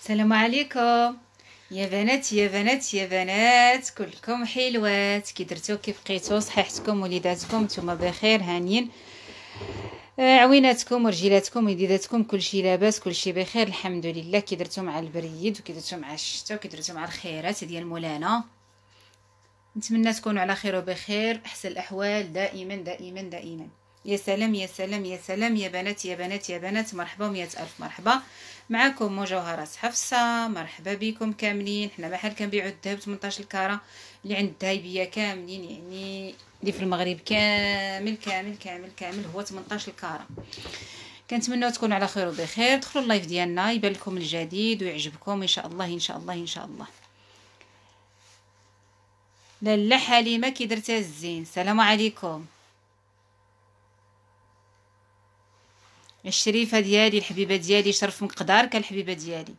السلام عليكم. يا بنات يا بنات يا بنات كلكم حلوات. كي درتو كيف بقيتو صحيحتكم وليداتكم نتوما بخير هانيين. آه، عويناتكم ورجيلاتكم وليداتكم كلشي لاباس كلشي بخير الحمد لله. كي درتو مع البريد وكي درتو مع الشتا وكي درتو مع الخيرات ديال مولانا. نتمنى تكونوا على خير وبخير. أحسن الأحوال دائما دائما دائما. يا سلام يا سلام يا سلام يا بنات يا بنات يا بنات مرحبا ومية ألف مرحبا. معكم مجوهرات حفصة مرحبا بكم كاملين. حنا محل كنبيعو الذهب 18 الكارة اللي عند الذهبية كاملين يعني اللي في المغرب كامل كامل كامل كامل هو 18 الكارة. كنتمنوا تكونوا على خير وبخير. دخلوا اللايف ديالنا يبان لكم الجديد ويعجبكم. إن شاء الله إن شاء الله إن شاء الله. لاله حليمة كي درتها الزين. السلام عليكم. الشريفة ديالي الحبيبة ديالي شرف مقدارك الحبيبة ديالي.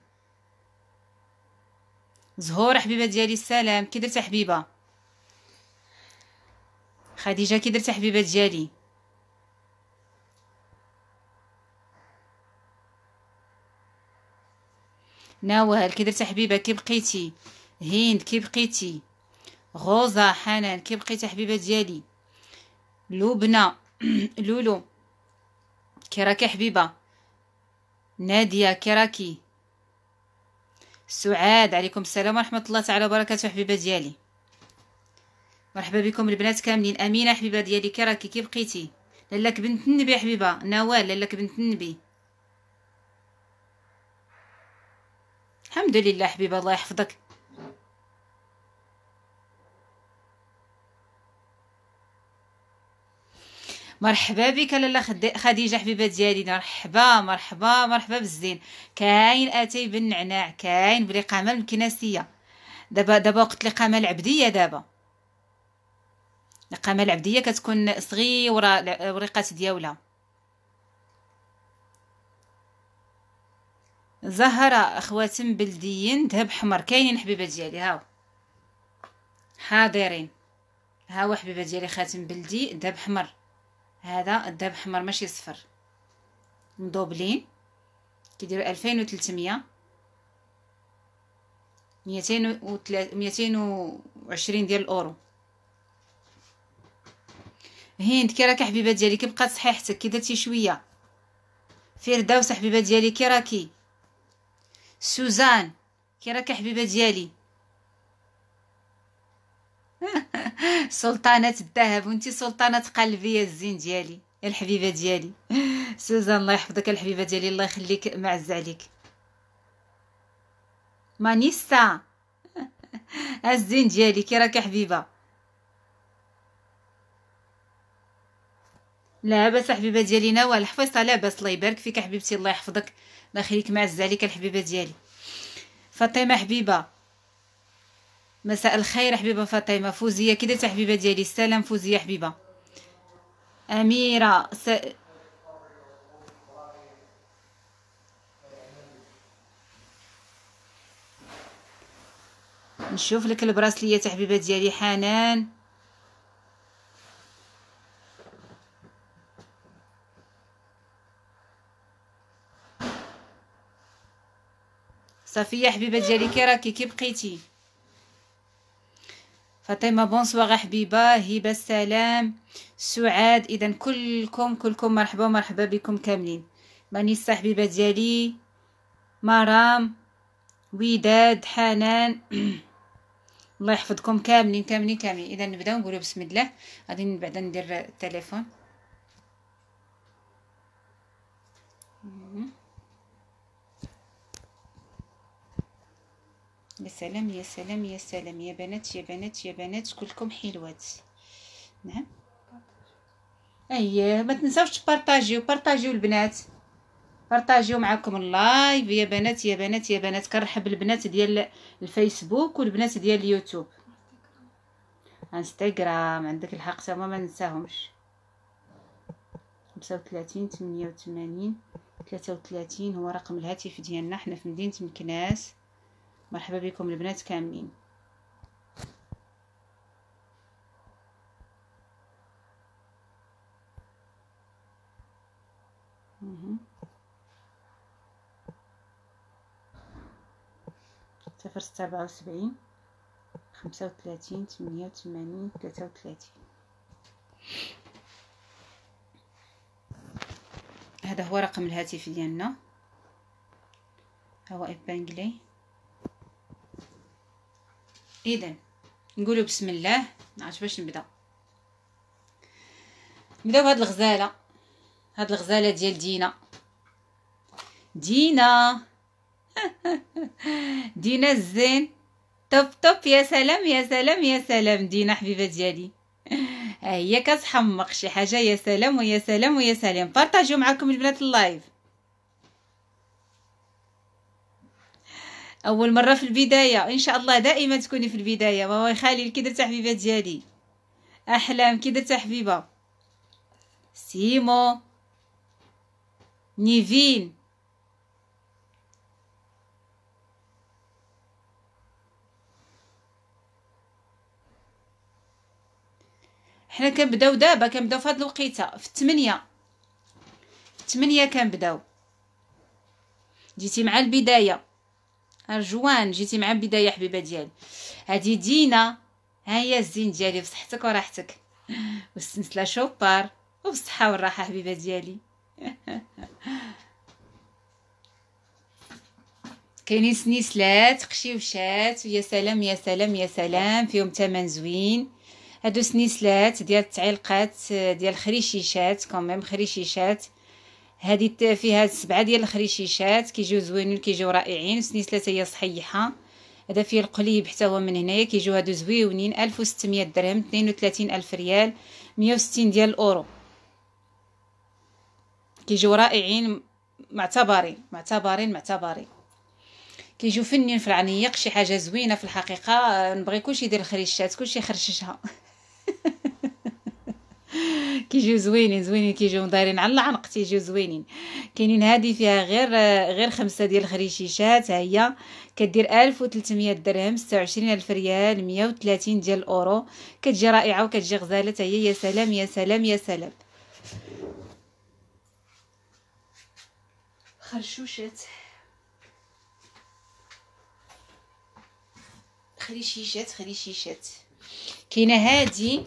زهور حبيبة ديالي السلام. كي درت حبيبة؟ خديجة كي درت حبيبة ديالي؟ نوال كي درت حبيبة؟ كي بقيتي؟ هند كي بقيتي؟ غوزة حنان كي بقيتي حبيبة ديالي؟ لبنى لولو. كي راكي حبيبة. نادية كي راكي سعاد عليكم السلام ورحمة الله تعالى وبركاته حبيبة ديالي. مرحبا بكم البنات كاملين. أمينة حبيبة ديالي كي راكي كي بقيتي؟ لك بنت النبي حبيبة. نوال لك بنت النبي. الحمد لله حبيبة الله يحفظك. مرحبا بك لاله خديجة حبيبة ديالي. مرحبا مرحبا مرحبا بالزين كاين أتاي بالنعناع كاين بالاقامه المكنسيه دابا دابا وقت الاقامه العبديه دابا. الاقامه العبديه كتكون صغيرة وريقات ديالها زهرة أخواتم بلديين ذهب حمر. كاينين حبيبة ديالي. هاو. حاضرين. هاو حبيبة ديالي خاتم بلدي ذهب حمر. هذا الذهب حمر ماشي صفر. مدوبلين كيديروا ألفين وتلتمية. ميتين ميتين وعشرين ديال الأورو. هند كي راكي حبيبة ديالي كي بقات صحيحتك كي درتي شوية. فردوس حبيبة ديالي كي راكي. سوزان كي راكي حبيبة ديالي. سلطانة الذهب وانتي سلطانة قلبي يا الزين ديالي يا الحبيبة ديالي. سوزان الله يحفظك الحبيبة ديالي الله يخليك معز عليك. مانيستا. الزين ديالي كي راكي حبيبة. لاباس حبيبة ديالي نوال حفيظة لاباس الله يبارك فيك حبيبتي الله يحفظك. الله يخليك معز عليك الحبيبة ديالي. فاطمة حبيبة. مساء الخير حبيبة فاطمة. فوزية كي درتي حبيبة ديالي. السلام فوزية حبيبة. أميرة س... نشوف لك البراسلية حبيبة ديالي حنان. صفيه حبيبة ديالي كي راكي كي بقيتي. فاطمة bonsoir حبيبة هبة السلام. سعاد إذا كلكم كلكم مرحبا مرحبا بكم كاملين. مانيسا حبيبة ديالي مرام وداد حنان. الله يحفظكم كاملين كاملين كاملين. إذا نبداو نقولوا بسم الله. غادي بعدا ندير التليفون. يا سلام يا سلام يا سلام. يا بنات يا بنات يا بنات كلكم حلوات. نعم؟ اييه ما تنساوش تبارطاجيو بارطاجيو البنات. بارطاجيو معكم ال live. يا بنات يا بنات يا بنات كنرحب البنات ديال الفيسبوك والبنات ديال اليوتيوب. انستغرام عندك الحق تما ما ننساهمش. خمسة وثلاثين ثمانية وثمانين ثلاثة وثلاثين هو رقم الهاتف ديالنا. حنا في مدينة مكناس. مرحبا بكم البنات كاملين. صفر ستة ربعة وسبعين خمسة وثلاثين ثمانية وثمانين ثلاثة وثلاثين. هذا هو رقم الهاتف ديالنا. هو ابانجلي اذا نقولوا بسم الله. نعرف باش نبدأ. نبدأو بهاد الغزالة. هاد الغزالة ديال دينا. دينا. دينا الزين. طب طب يا سلام يا سلام يا سلام دينا حبيبة ديالي. هي كتحمق شي حاجة يا سلام ويا سلام ويا سلام. بارطاجيو معكم البنات ال live. أول مرة في البداية. إن شاء الله دائما تكوني في البداية. ماما خالي كي درت حبيبه ديالي. أحلام كي درت حبيبه سيمو. نيفين. حنا كنبداو دابا كنبداو في هاد الوقيتة. في الثمانية في الثمانية كنبداو. جيتي مع البداية. رجوان جيتي مع البدايه حبيبة ديالي. هادي دينا ها هي الزين ديالي بصحتك وراحتك. والسنسله شوبار وبالصحه والراحة حبيبة ديالي. كاينين سنيسلات قشيوشات ويا سلام يا سلام يا سلام فيهم تمن زوين. هادو سنيسلات ديال التعليقات ديال الخريشيشات quand même خريشيشات. هادي فيها سبعة ديال الخريشيشات كيجيو زوينين كيجيو رائعين سنيسلات هي صحيحة. هذا فيه القليب حتى هو من هنايا كيجيو هادو زويونين 1600 درهم 32 ألف ريال 160 ديال الأورو. كيجيو رائعين معتبرين معتبرين معتبرين. كيجيو فنين في العنيق شي حاجة زوينة في الحقيقة نبغي كلشي يدير الخريشات كلشي يخرششها. كيجيو زوينين زوينين كيجيو دايرين على العنق تيجيو زوينين. كاينين هادي فيها غير غير خمسة ديال الخريشيشات ها هي. كدير 1300 درهم 26 ألف ريال 130 ديال الأورو. كتجي رائعة وكتجي غزالة هي. يا سلام يا سلام يا سلام. خرشوشات. خريشيشات خريشيشات. كاينة هادي.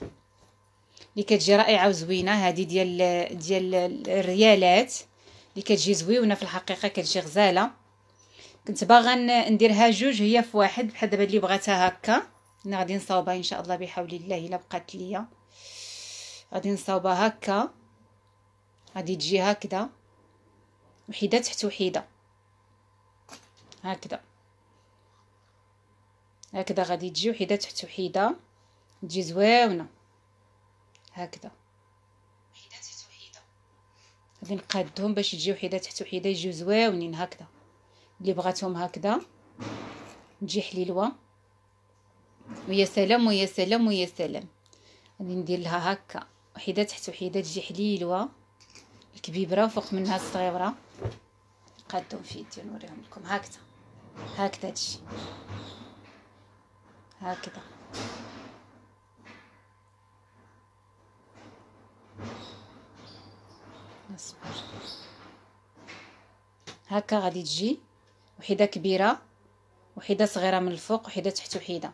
اللي كتجي رائعة وزوينة هذه ديال ديال الريالات. اللي كتجي زويونة في الحقيقة كتجي غزالة. كنت باغا نديرها جوج هي في واحد بحال دابا اللي بغاتها هكا. أنا غادي نصاوبها إن شاء الله بحول الله إلا بقات ليا. غادي نصاوبها هكا. غادي تجي هكذا. وحده تحت وحده هكذا. هكذا غادي تجي وحده تحت وحده تجي زويونه هكذا. غادي نقادهم باش يجيو حده تحت وحده يجيو زويونين هكذا. اللي بغاتهم هكذا. تجي حليلوة. ويا سلام ويا سلام ويا سلام. غادي ندير لها هكا. وحده تحت وحده تجي حليلوة. الكبيبرة وفوق منها الصغيرة. نقادهم في يدي نوريهم لكم. هكذا. هكذا تجي. هكذا. نصبر هكا غادي تجي وحده كبيرة وحده صغيرة من الفوق وحده تحت وحده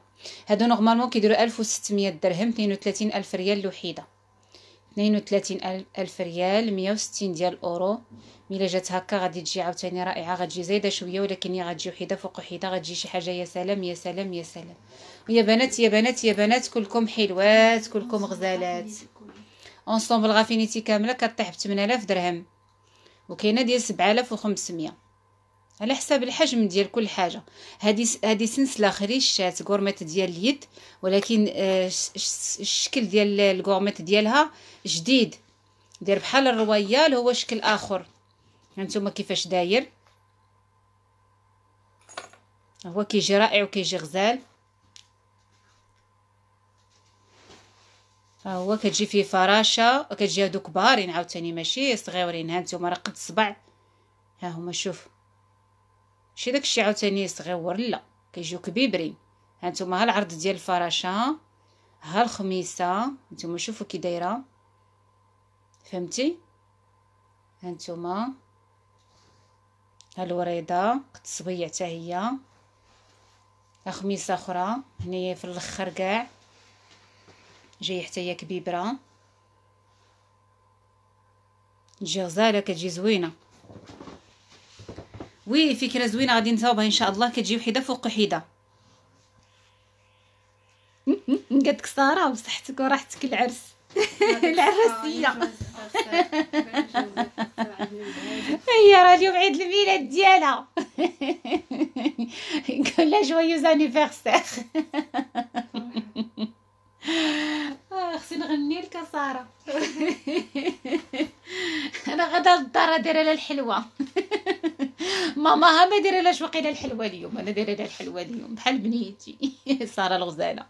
هادو نورمالمون كيديروا 1600 درهم 32 ألف ريال الوحده 32 ألف ريال 160 ديال الاورو ملي جات هكا غادي تجي عاوتاني رائعة غتجي زايدة شوية ولكن هي غتجي وحده فوق وحده غتجي شي حاجة يا سلام يا سلام يا سلام. ويا بنات يا بنات يا بنات كلكم حلوات كلكم غزالات. ensemble raffinité كامله كطيح ب 8000 درهم. وكاينة ديال 7500 على حساب الحجم ديال كل حاجة. هذه هذه سلسله خريشات gourmette ديال اليد ولكن آه، الشكل ديال الغورميت ديالها جديد. داير بحال الرويال هو شكل آخر. هانتوما كيفاش داير؟ هو كيجي رائع وكيجي غزال. هو كتجي فيه فراشة وكتجي هادو كبارين عاوتاني ماشي؟ صغيورين ها نتوما راه قد الصبع ها هما شوف. ماشي داكشي عاوتاني صغيور لا كيجيو كبيبرين ها نتوما ها العرض ديال الفراشة ها الخميسة نتوما شوفوا كي دايرة. فهمتي؟ ها نتوما. ها الوريدة قد الصبيع حتى هي. خميسة أخرى هنايا في الأخر كاع. جاية حتى هي كبيبره تجي غزاله كتجي زوينة. oui فكرة زوينة غادي نصاوبها إن شاء الله كتجي وحده فوق وحده قالت سارة بصحتك وراحتك العرس. العرسيه هي. راه اليوم عيد الميلاد ديالها. نقول لها joyeux anniversaire خصني نغني لك سارة. أنا غدا للدار دايرة لها الحلوة. ماماها ما دايرة لها شوقي الحلوة اليوم. أنا دايرة لها الحلوة اليوم. بحال بنيتي. سارة الغزالة.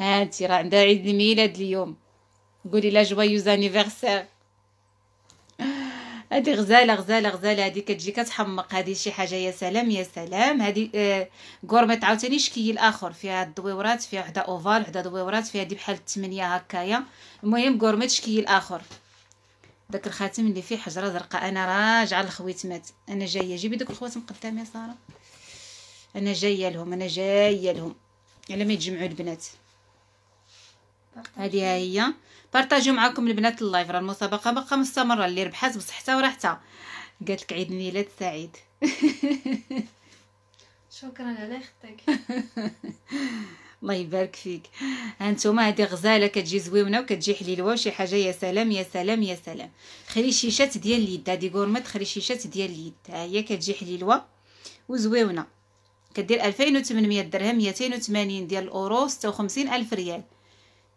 هانتي راه عندها عيد الميلاد اليوم. قولي لا joyeux anniversaire هادي غزالة غزالة غزالة هادي كتجي كتحمق هادي شي حاجة يا سلام يا سلام. هادي آه gourmette عاوتاني شكل اخر فيها الدويورات فيها وحدة ovale وحدة دويورات فيها دي بحال الثمانيه هكايا. المهم gourmette شكل اخر داك الخاتم اللي فيه حجرة زرقاء. أنا راجعه للخويتمات أنا جاية جيبي دوك الخواتم قدامي سارة. أنا جاية لهم أنا جاية لهم. على ما يتجمعوا البنات. هذه هي بارطاجيو معكم البنات ال live راه المسابقة باقا مستمرة اللي ربحات بصحتها وراحتها. قالت لك عيد ميلاد سعيد. شكرا على أختك. الله يبارك فيك. هانتوما هذه غزالة كتجي زويونة وكتجي حليلوه وشي حاجة يا سلام يا سلام يا سلام. خلي شيشات ديال اليد هذه غورميت خلي شيشات ديال اليد. ها هي كتجي حليلوة وزويونة. كدير 2800 درهم 280 ديال الأورو 56 ألف ريال.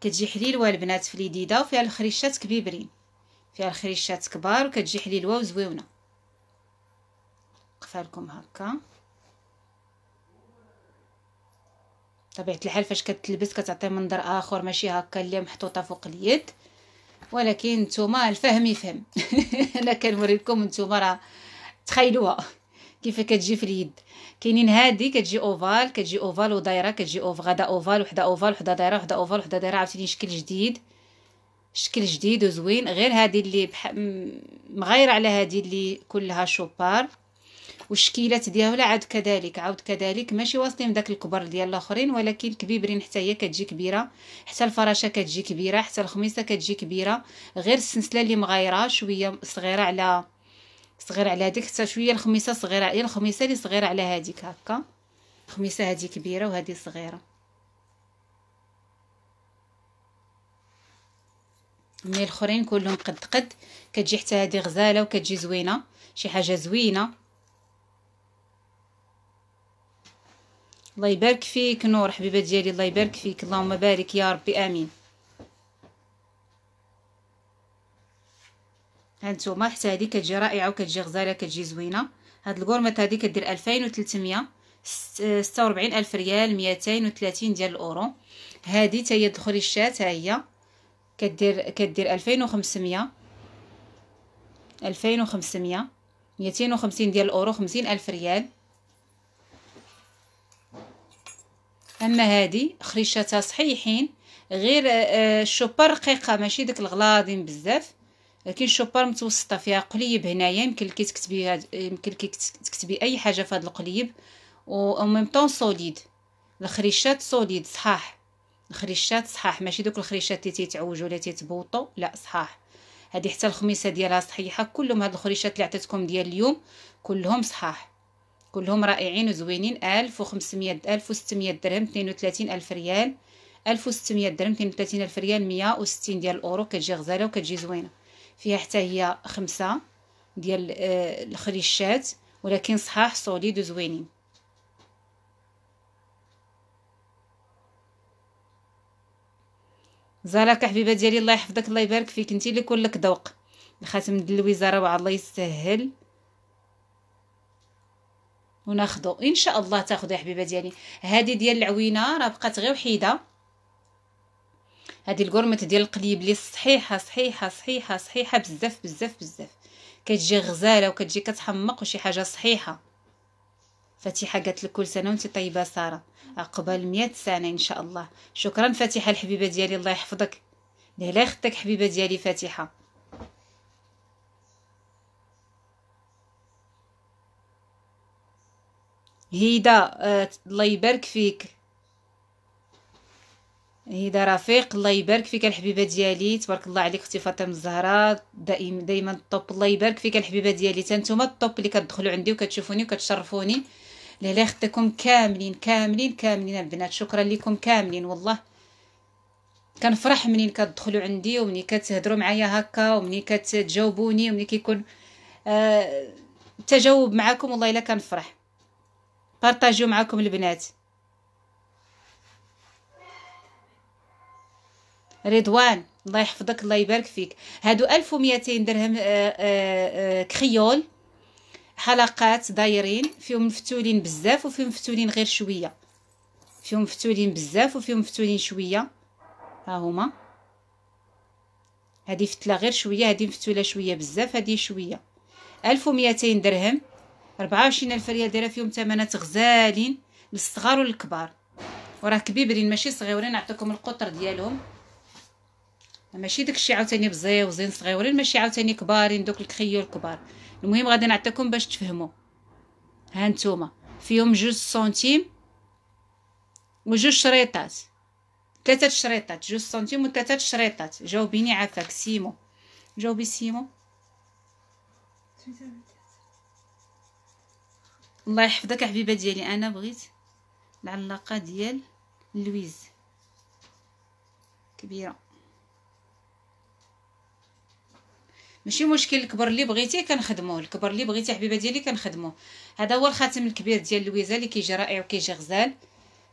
كتجي حليلوه البنات في اليديدة وفيها الخريشات كبيبرين فيها الخريشات كبار وكتجي حليلوه وزويونه لكم هكا. طبيعة الحال فاش كتلبس كتعطي منظر آخر ماشي هكا اللي محطوطة فوق اليد. ولكن نتوما الفهم يفهم. أنا كنوري لكم نتوما راه تخيلوها. كيف كتجي في اليد؟ كاينين هادي كتجي أوفال كتجي أوفال ودايرة كتجي اوف غدا أوفال وحدة أوفال وحدة دايرة وحدة أوفال وحدة دايرة عاوتاني شكل جديد. شكل جديد وزوين. غير هادي اللي بح... مغايرة على هادي اللي كلها شوبار. والشكيلات ديالها عاد كذلك. عاود كذلك ماشي واصلين داك الكبر ديال الآخرين ولكن كبيبرين حتى هي كتجي كبيرة. حتى الفراشة كتجي كبيرة حتى الخميسة كتجي كبيرة. غير السنسله اللي مغايرة شوية صغيرة على صغيره على هذيك حتى شوية الخميسة صغيرة هي الخميسة اللي صغيرة على هذيك هكا. الخميسة هذه كبيرة وهذه صغيرة. من الأخرين كلهم قد قد كتجي حتى هذه غزالة وكتجي زوينة شي حاجة زوينة. الله يبارك فيك نور حبيبة ديالي الله يبارك فيك اللهم بارك يا ربي آمين. هانتوما حتى هذه كتجي رائعة وكتجي غزالة كتجي زوينة. هاد الكورمات هذه كدير 2300 46 ألف ريال 230 ديال الأورو. هذه حتى هي الخريشات ها هي. كدير كدير 2500 2500 250 ديال الأورو 50 ألف ريال. أما هذه خريشاتها صحيحين. غير الشوبر آه، رقيقة ماشي داك الغلاضين بزاف. لكن الشوبر متوسطه فيها قليب هنايا يمكن لك تكتبي هاد يمكن لك تكتبي أي حاجة في هذا القليب و même temps solide الخريشات solide صحاح. الخريشات صحاح. ماشي دوك الخريشات اللي تيتعوجوا ولا تيتبوطوا لا صحاح. هذه حتى الخميسة ديالها صحيحة. كلهم هاد الخريشات اللي عطيتكم ديال اليوم كلهم صحاح. كلهم رائعين وزوينين 1500 1600 درهم 32 ألف ريال. 1600 درهم 32 ألف ريال 160 ديال الأورو كتجي غزالة وكتجي زوينة. فيها حتى هي خمسة ديال آه، الخريشات ولكن صحاح صوليد وزوينين زالك حبيبه ديالي الله يحفظك الله يبارك فيك. انت اللي كلك ذوق. الخاتم ديال الوزارة وعلى الله يسهل وناخذو إن شاء الله تاخذ يا حبيبة ديالي. هذه ديال العوينة راه بقات غير وحيدة. هذه الكرمت ديال القليب اللي صحيحة صحيحة صحيحة صحيحة بزاف بزاف بزاف. كتجي غزالة وكتجي كتحمق وشي حاجة صحيحة. فاتحة قالت لك كل سنة وانت طيبة سارة. عقبال مئة سنة إن شاء الله. شكرا فاتحة الحبيبة ديالي الله يحفظك. لا أختك حبيبة ديالي فاتحة. هيدا آه الله يبارك فيك. هيدا رفيق الله يبارك فيك الحبيبة ديالي. تبارك الله عليك أختي فاطمة الزهراء دائما دائما الطوب الله يبارك فيك الحبيبة ديالي. تانتوما الطوب اللي كتدخلوا عندي وكتشوفوني وكتشرفوني. لا اختكم كاملين كاملين كاملين البنات. شكرا لكم كاملين والله. كنفرح منين كتدخلوا عندي ومني كتهضروا معايا هكا ومني كتجاوبوني ومني كيكون آه تجاوب معكم والله إلا كنفرح. بارطاجيو معكم البنات. رضوان الله يحفظك الله يبارك فيك. هادو 1200 درهم آه، آه، آه، كريول حلقات دايرين فيهم مفتولين بزاف وفيهم مفتولين غير شوية. فيهم مفتولين بزاف وفيهم مفتولين شوية. ها هما. هذه فتلة غير شوية هذه مفتولة شوية بزاف هذه شوية. 1200 درهم 24 ألف ريال دايرة فيهم ثمنات غزالين للصغار والكبار. وراه كبيبرين ماشي صغيورين نعطيكم القطر ديالهم. ماشي داكشي عاوتاني بزيوزين صغيورين ماشي عاوتاني كبارين دوك الكخيو الكبار. المهم غادي نعطيكم باش تفهموا. ها نتوما فيهم جوج سنتيم وجوج شريطات. ثلاثة شريطات جوج سنتيم وثلاثه شريطات. جاوبيني عافاك سيمو. جاوبي سيمو. الله يحفظك حبيبة ديالي أنا بغيت العلاقة ديال لويز. كبيرة. ماشي مشكل الكبر اللي بغيتي كنخدموه الكبر اللي بغيتي حبيبة ديالي كنخدموه. هذا هو الخاتم الكبير ديال لويزا اللي كيجي رائع وكيجي غزال.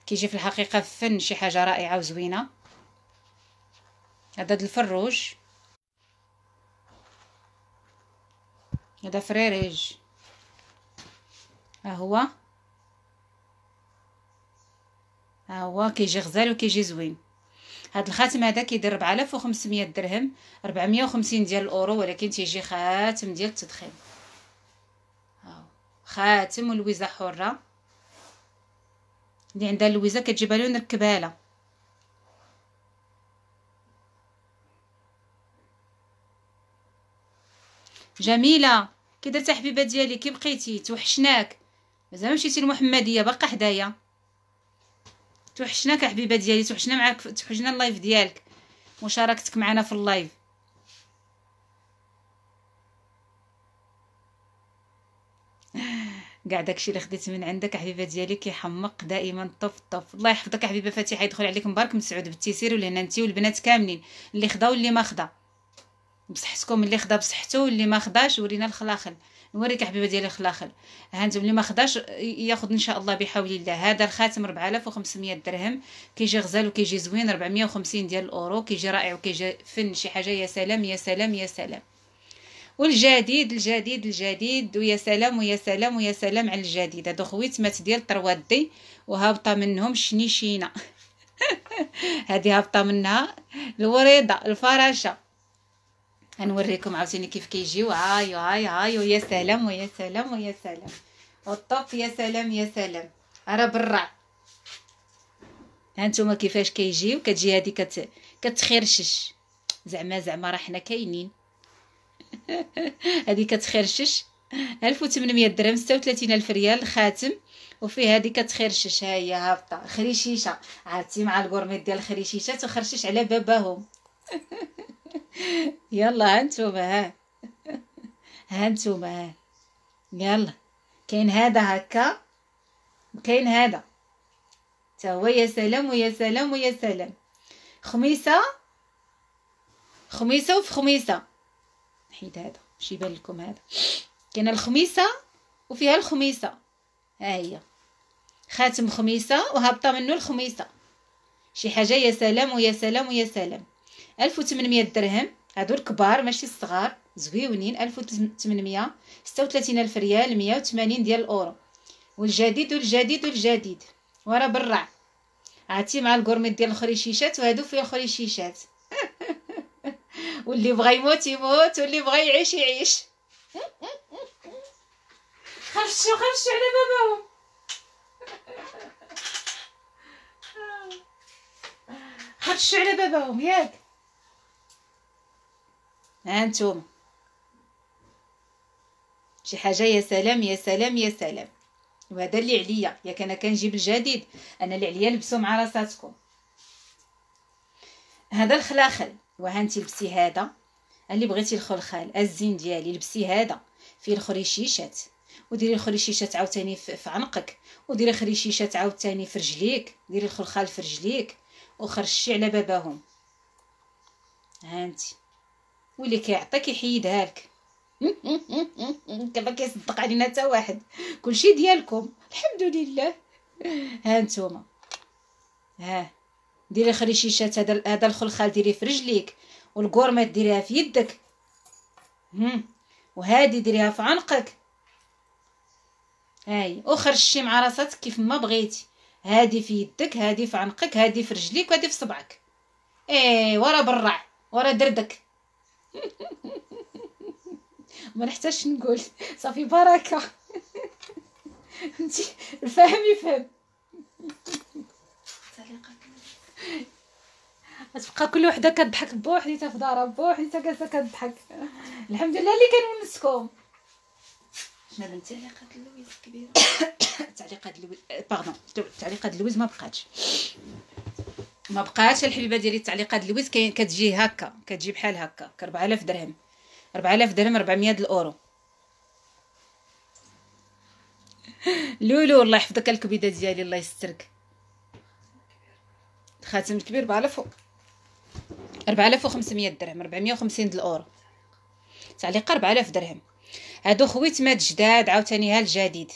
كيجي في الحقيقة فن شي حاجة رائعة وزوينة. هذا الفروج. هذا فريريج. ها هو. ها هو كيجي غزال وكيجي زوين. هاد الخاتم هذا كيدير 4500 درهم 450 ديال الأورو ولكن تيجي خاتم ديال التدخين. هاو. خاتم ولويزة حرة. اللي عندها اللويزه كتجيبها له نركبها لها. جميلة. كي درتي حبيبه ديالي كي بقيتي توحشناك. مازال مشيتي المحمديه باقا حدايا. توحشناك حبيبة ديالي توحشنا معاك توحشنا ال live ديالك. مشاركتك معنا في ال live. كاع داكشي اللي خديت من عندك حبيبة ديالي كيحمق دائما top top. الله يحفظك حبيبة فاتحة يدخل عليك مبارك مسعود بالتيسير ولهنا انت والبنات كاملين. اللي خدا واللي ما خدا. بصحتكم اللي خدا بصحته واللي ما خداش ورينا الخلاخل. نوريك حبيبه ديالي الخلاخل. هانتم اللي ما خداش ياخذ إن شاء الله بحول الله. هذا الخاتم 4500 درهم. كيجي غزال وكيجي زوين 450 ديال الأورو. كيجي رائع وكيجي فن شي حاجة يا سلام يا سلام يا سلام. والجديد الجديد الجديد. ويا سلام ويا سلام ويا سلام على الجديد. هادو خويتمات ديال طروادي وهابطة منهم شنيشينه هذه هابطة منها الوريضة الفراشة. غنوريكم عاوتاني كيف كيجيو. هاي هاي هاي ويا سلام ويا سلام ويا سلام. والطوب يا سلام يا سلام. راه برع هانتوما كيفاش كيجيو؟ كتجي هادي كت كتخرشش. زعما زعما راه حنا كاينين. هادي كتخرشش. 1800 درهم 36 ألف ريال خاتم. وفيه هادي كتخرشش. ها هي هابطة. خريشيشة. عرفتي مع الكورميط ديال الخريشيشه تخرشش على باباهم. يلا هانتوما ها. هانتوما ها. يلا. كاين هذا هكا. كاين هذا. تا هو يا سلام ويا سلام ويا سلام. خميسة. خميسة وفي خميسة. نحيد هذا. باش يبان لكم هذا. كاين الخميسة وفيها الخميسة. ها هي. خاتم خميسة وهابطة منه الخميسة. شي حاجة يا سلام ويا سلام ويا سلام. 1800 درهم. هادو الكبار ماشي الصغار زويونين. 1800 36 ألف ريال 180 ديال الأورو. والجديد والجديد والجديد. ورا برع عرفتي مع الكورميت ديال الخريشيشات؟ وهادو فيه الخريشيشات. واللي بغى يموت يموت. واللي بغى يعيش يعيش. خرجوا خرجوا على باباهم. خرجوا على باباهم. ياك. هانتوما شي حاجة يا سلام يا سلام يا سلام. وهذا اللي عليا. ياك أنا كنجيب الجديد. أنا اللي عليا لبسو مع راساتكم. هذا الخلاخل. وها انت لبسي هذا. اللي بغيتي الخلخال الزين ديالي. لبسي هذا. فيه الخريشيشات وديري الخريشيشات عاوتاني في عنقك. وديري خريشيشات عاوتاني في رجليك. ديري الخلخال في رجليك. وخرشي على باباهم. ها انت واللي كيعطيك يحيدها لك كما كيصدق علينا حتى واحد. كلشي ديالكم. الحمد لله. ها نتوما. ها. ديري خريشيشات هذا هذا الخلخال ديريه في رجليك. والكورمات ديريها في يدك. وهادي ديريها في عنقك. هاي. وخرشي مع راسك كيف ما بغيتي. هادي في يدك هادي في عنقك هادي في رجليك وهادي في صبعك. إيه ورا برع ورا دردك. ما نحتاجش نقول. صافي بركة. انت الفهم يفهم. تبقى كل وحدة كضحك بوحديتها في دارها بوحديتها جالسة كضحك الحمد لله اللي كنونسكم شنو هذا تعليقات لويز كبيره تعليقات لويز pardon تعليقات لويز ما بقاتش. ما بقاتش الحبيبه ديالي التعليقات لويز كاين كتجي هكا كتجي بحال هكا 4000 درهم. 4000 درهم 400 الأورو. لولو الله يحفظك الكبيدة ديالي الله يسترك. خاتم كبير 4000 4500 درهم 450 الأورو. تعليق 4000 درهم. هادو خويتمات جداد عاوتاني ها الجديد.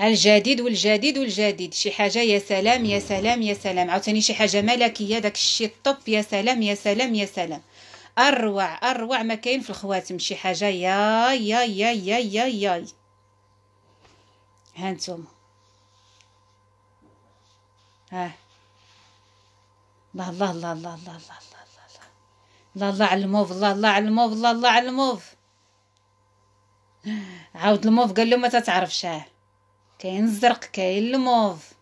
الجديد والجديد والجديد. شي حاجة يا سلام يا سلام يا سلام. عاوتاني شي حاجة ملكية داك الشيء الطب يا سلام يا سلام يا سلام. أروع أروع ما كاين في الخواتم. شي حاجة يا يا يا يا يا يا. ها نتوما. ها. الله الله الله الله الله الله الله الله. الله على الموف الله الله على الموف الله الله على الموف. عاود الموف قال له ما تتعرفش كاين الزرق كاين الموف.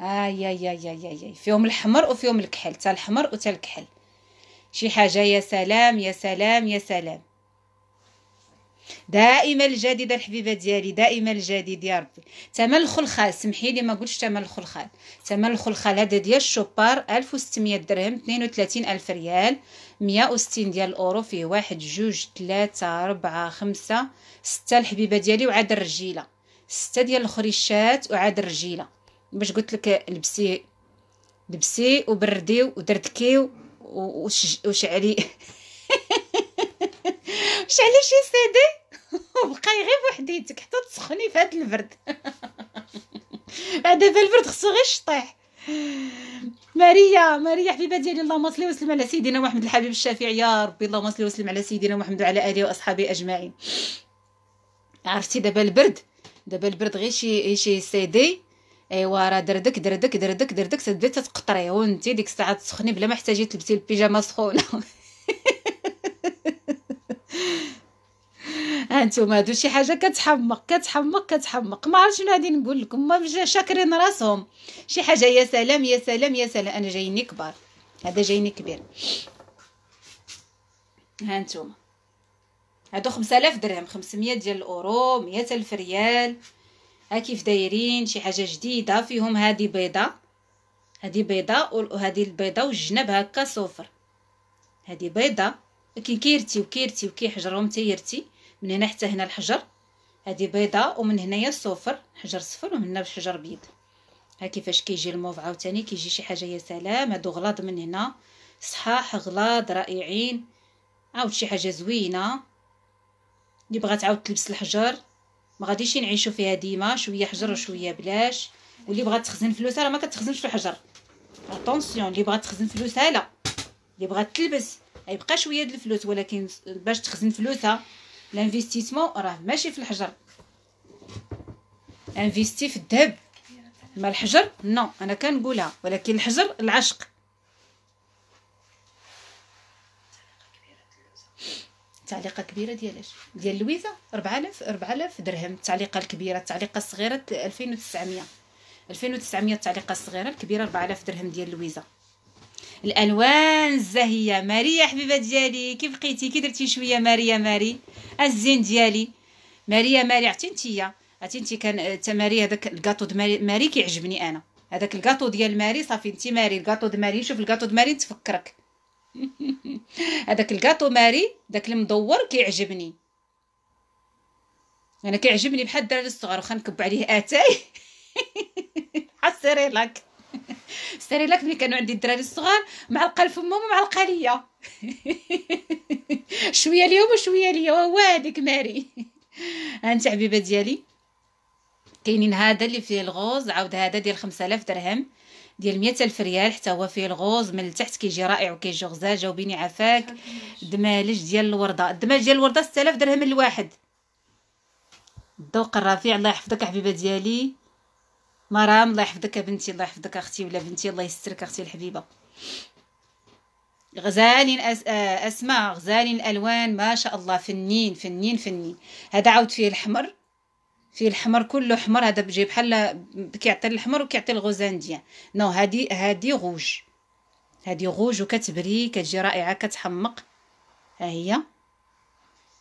آي آي آي آي آي فيهم الحمر وفيهم الكحل تا الحمر وتا الكحل. شي حاجة يا سلام يا سلام يا سلام. دائما الجديد الحبيبة ديالي دائما الجديد يا ربي. ثمن الخلخال سمحي لي ما قلتش ثمن الخلخال. ثمن الخلخال هذا ديال الشوبار 1600 درهم 32 ألف ريال. 160 ديال الأورو فيه واحد جوج ثلاثة أربعة خمسة ستة الحبيبة ديالي وعاد الرجيلة. ستة ديال الخريشات وعاد الرجيلة. باش قلت لك لبسي لبسي وبردي ودردكي وشعلي شعلي شي سيدي؟ وبقاي غير بوحديتك حتى تسخني في هذا البرد. دابا البرد خصو غير الشطيح ماريا ماريا حبيبة ديالي اللهم صل وسلم على سيدنا محمد الحبيب الشفيع يا ربي اللهم صل وسلم على سيدنا محمد وعلى آله وأصحابه أجمعين. عرفتي دابا البرد؟ دابا البرد غير شي شي سيدي. ايوا راه دردك دردك دردك دردك تبداي تتقطري. وانت ديك الساعة تسخني بلا ما احتاجي تلبسي البيجامة سخونة. هانتوما هادو شي حاجة كتحمق كتحمق كتحمق. ما عرفتش شنو غادي نقول لكم. ما شاكرين راسهم. شي حاجة يا سلام يا سلام يا سلام. أنا جايني كبار. هذا جايني كبير. هانتوما. هادو 5000 درهم 500 ديال الأورو 100 ألف ريال. ها كيف دايرين؟ شي حاجة جديدة فيهم هذه بيضة. هذه بيضة وهذه البيضة والجنب هكا صفر. هذه بيضة كي كيرتي وكيرتي وكيحجرهم تيرتي من هنا حتى هنا الحجر. هذه بيضة ومن هنايا الصفر حجر صفر ومن هنا بحجر بيض. ها كيفاش كيجي الموف عاوتاني؟ كيجي شي حاجة يا سلام. هادو غلاض من هنا. صحاح غلاض رائعين. عاود شي حاجة زوينة. اللي بغات عاود تلبس الحجر. ما غاديش نعيشوا فيها ديما شوية حجر وشوية بلاش. واللي بغات تخزن فلوسها راه ما كتخزنش في الحجر. attention اللي بغات تخزن فلوسها لا. اللي بغات تلبس يبقى شوية د الفلوس ولكن باش تخزن فلوسها ال investissement راه ماشي في الحجر. investis في الذهب. ما الحجر؟ non أنا كنقولها ولكن الحجر العشق. تعليقة كبيرة ديالاش ديال لويزا 4000 4000 درهم. التعليقة الكبيرة التعليقة الصغيرة 2900 2900 التعليقة الصغيرة الكبيرة 4000 درهم ديال لويزا. الألوان الزاهية. ماريا حبيبة ديالي كيف بقيتي؟ كي درتي شوية ماريا ماري؟ الزين ديالي. ماريا ماري عرفتي نتيا عرفتي انت كان تماري هذاك الكاطو ماري, ماري كيعجبني أنا. هذاك الكاطو ديال ماري صافي انت ماري الكاطو د ماري. شوف الكاطو د ماري تفكرك هذاك الكاطو ماري داك المدور كيعجبني. أنا كيعجبني بحال الدراري الصغار واخا نكب عليه آتاي. حسيري لك سيري لك ملي كانوا عندي الدراري الصغار معلقة لفمهم ومعلقه ليا. شوية ليهم وشوية ليا وهو هذيك ماري. انت حبيبة ديالي. كاينين هذا اللي فيه ال rose عاود هذا ديال 5000 درهم. ديال مية ألف ريال حتى هو فيه ال rose من التحت كيجي رائع وكيجي غزال جاوبيني عافاك دمالج ديال الوردة. الدمالج ديال الوردة 6000 درهم الواحد. الذوق الرفيع الله يحفظك حبيبة ديالي. مرام الله يحفظك بنتي الله يحفظك أختي ولا بنتي الله يسترك أختي الحبيبة. غزالين أس... آه، أسماء غزالين الألوان ما شاء الله فنين فنين فنين. هذا عاود فيه الحمر. فيه الحمر كله حمر هذا بجي بحال كيعطي الحمر وكيعطي الغوزانديان نو هادي هادي غوج. هادي غوج وكتبري كتجي رائعة كتحمق. ها هي.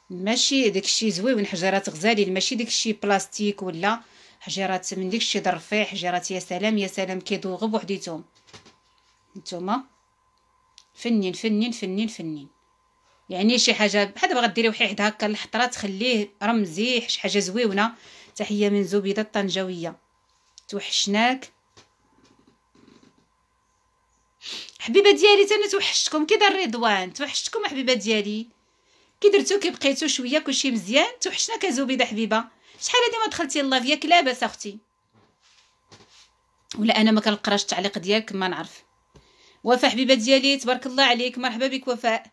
ماشي داكشي زويون حجرات غزالين ماشي داكشي بلاستيك ولا حجرات من داكشي ظرفي حجرات يا سلام يا سلام كيذوبوا بوحديتهم نتوما. فنين فنين فنين فنين. يعني شي حاجة بحال دابا غديري وحيد هكا الحطره تخليه رمزي شي حاجة زويونه تحيه من زبيدة الطنجاويه توحشناك. حبيبة ديالي تانا توحشتكم. كي دار رضوان؟ توحشتكم حبيبة ديالي. كي درتو كي بقيتو شوية كلشي مزيان. توحشنا كزبيده حبيبة. شحال هادي ما دخلتي ال live ياك لاباس أختي؟ ولا أنا ما كنقراش التعليق ديالك؟ ما نعرف. وفاء حبيبة ديالي تبارك الله عليك. مرحبا بك وفاء.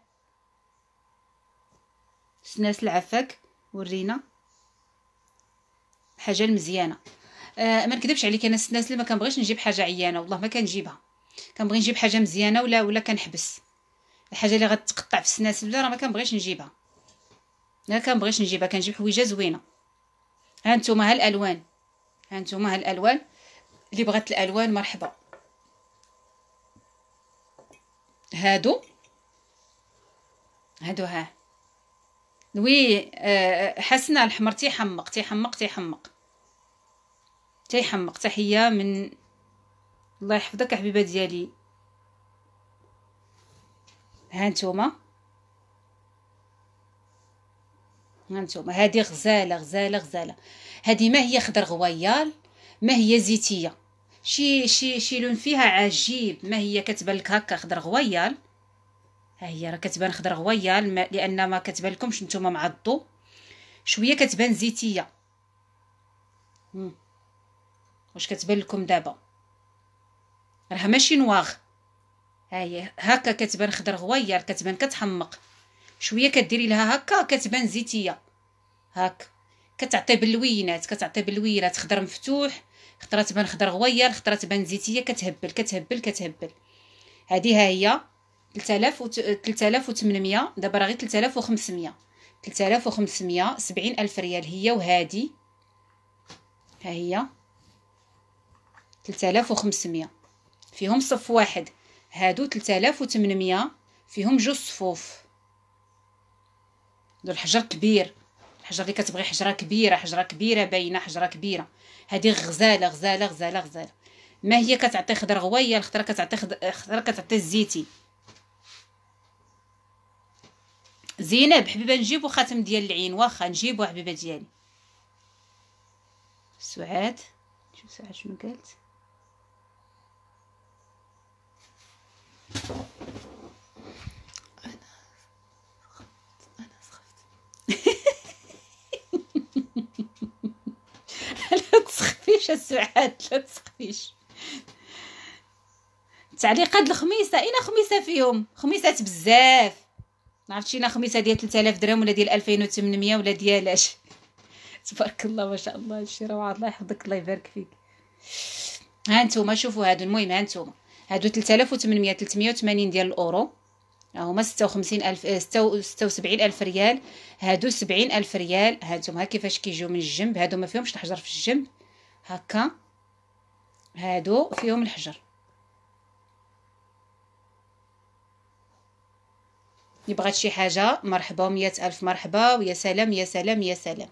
سناس العفاك. ورينا. حاجة المزيانة. آه ما نكذبش عليك أنا السناس اللي ما كنبغيش نجيب حاجة عيانة والله ما كنجيبها. كنبغي نجيب حاجة مزيانة ولا ولا كنحبس. الحاجة اللي غتقطع في السناس لا راه ما كنبغيش نجيبها. لا كنبغيش نجيبها كنجيب حويجة زوينة. ها نتوما ها الألوان. ها نتوما ها الألوان. اللي بغات الألوان مرحبا. هادو. هادو ها. وي آه حسنا الحمر تيحمق تيحمق تيحمق. تيحمق تحيه من الله يحفظك حبيبة ديالي. ها نتوما؟ هانتوما هذه غزالة غزالة غزالة. هذه ما هي خضر غويال؟ ما هي زيتية؟ شي شي شي لون فيها عجيب. ما هي كتبان لك هكا خضر غويال؟ ها هي راه كتبان خضر ما لأن ما كتبان لكمش نتوما مع الضو. شوية كتبان زيتية. واش كتبان لكم دابا؟ راه ماشي نواغ. ها هي هكا كتبان خضر غويال كتبان كتحمق. شوية كديري لها هكا كتبان زيتية. هاك كتعطي باللوينات كتعطي باللوينات خضر مفتوح خضرة تبان خضر غوير خضرة تبان زيتية كتهبل كتهبل كتهبل. هذه ها هي. 3000 و 3800 دابا راه غير 3500 3500 70000 ريال هي وهادي. ها هي. 3500 فيهم صف واحد. هادو 3800 فيهم جوج صفوف. دول حجر كبير. الحجر اللي كتبغي حجرة كبيرة حجرة كبيرة باينة حجرة كبيرة. هذه غزالة غزالة غزالة غزالة. ما هي كتعطي خضر غويه الخضرة كتعطي خضره كتعطي الزيتي. زينب حبيبة نجيبو خاتم ديال العين واخا نجيبو حبيبة ديالي. سعاد شوف سعاد شنو قالت. لا تسخفيش السعاد لا تسخفيش. تعليقات الخميسة أين خميسة فيهم؟ خميسات بزاف. ما عرفتش اين خميسة ديال 3000 درهم ولا ديال 2800 ولا ديال أش؟ تبارك الله ما شاء الله هادشي روعة. الله يحفظك الله يبارك فيك. ها نتوما شوفوا هادو. المهم ها نتوما. هادو 3800 380 ديال الأورو. هما ستة وخمسين ألف آه، ريال. هادو سبعين ألف ريال. هادو ها كيفاش كيجيو من الجنب؟ هادو ما فيهمش الحجر في الجنب. هكا. هادو فيهم الحجر. يبغات شي حاجة مرحبا ومية ألف مرحبا ويا سلام يا سلام يا سلام.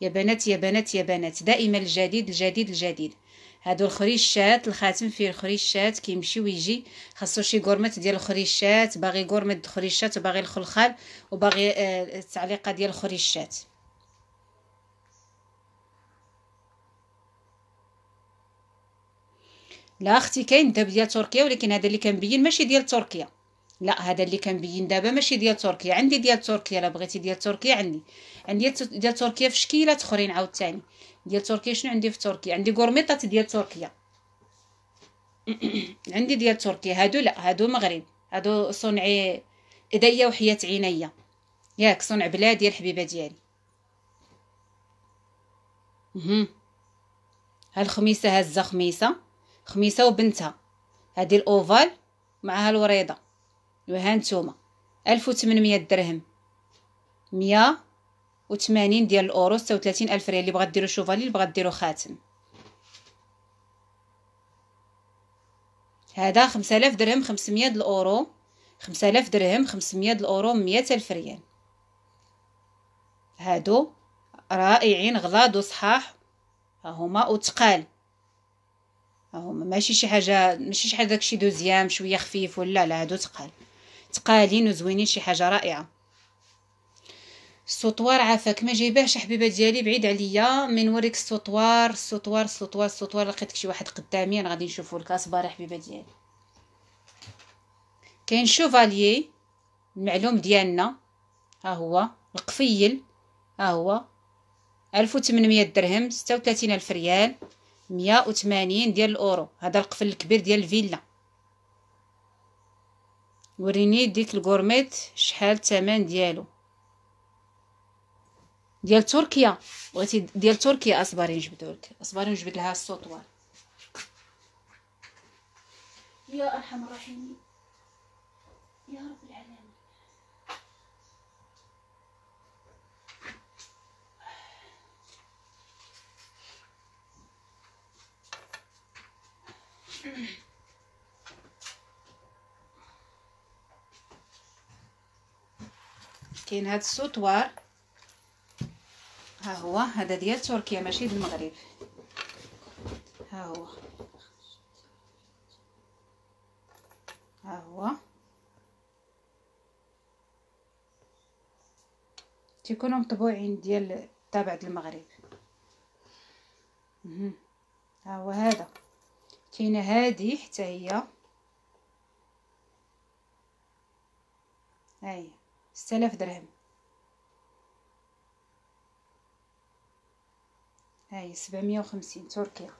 يا بنات يا بنات يا بنات. دائما الجديد الجديد الجديد. هادو الخريشات الخاتم فيه الخريشات كيمشي ويجي. خاصو شي gourmette ديال الخريشات باغي gourmette الخريشات وباغي الخلخال وباغي آه التعليقة ديال الخريشات. لا أختي كاين الذهب ديال تركيا ولكن هذا اللي كنبين ماشي ديال تركيا. لا هذا اللي كنبين دابا ماشي ديال تركيا. عندي ديال تركيا لا بغيتي ديال تركيا عندي. عندي ديال تركيا في شكيلات أخرين عاوتاني. ديال تركيا شنو عندي في تركيا؟ عندي غورميطات ديال تركيا. عندي ديال تركيا. هادو لا هادو مغرب. هادو صنعي ايديا وحياة عينيا ياك صنع بلادي الحبيبة ديالي. ها الخميسة هازه خميسه خميسة وبنتها. هادي ال ovale معها الوريضة. وها نتوما. ألف وثمنمية درهم. مية وثمانين ديال الأورو ستة وثلاثين ألف ريال اللي بغات ديرو chevalière اللي بغات ديرو خاتم. هذا خمسة آلاف درهم خمسمية د الأورو. خمسة آلاف درهم خمسمية د الأورو مية ألف ريال. هادو رائعين غلاض وصحاح. هما وتقال. هما ماشي شي حاجة ماشي شي حاجة داكشي دوزيام شوية خفيف ولا لا هادو تقال. تقالين وزوينين شي حاجة رائعة. السطوار عافاك. ما جايباهش حبيبه ديالي بعيد عليا. من نوريك السطوار السطوار السطوار السطوار. لقيتك شي واحد قدامي أنا غادي نشوفو لك. أصبر حبيبه ديالي. كاين شوفاليي المعلوم ديالنا. ها هو. القفيل. ها هو. 1800 درهم 36 ألف ريال 180 ديال الأورو. هذا القفل الكبير ديال الفيلا. وريني ديك الكورميت شحال الثمن ديالو. ديال تركيا. بغيتي ديال تركيا أصبري نجبدو لك. أصبري نجبد لها السطوان يا أرحم الراحمين. يا رب العالمين. كاين هاد السوطوار ها هو هذا ديال تركيا ماشي ديال المغرب. ها هو. ها هو. تيكونوا مطبوعين ديال تابع المغرب. ها هو هذا. كاينة هذه حتى هي. هاهي ستة درهم. هاي سبعمية وخمسين تركيا.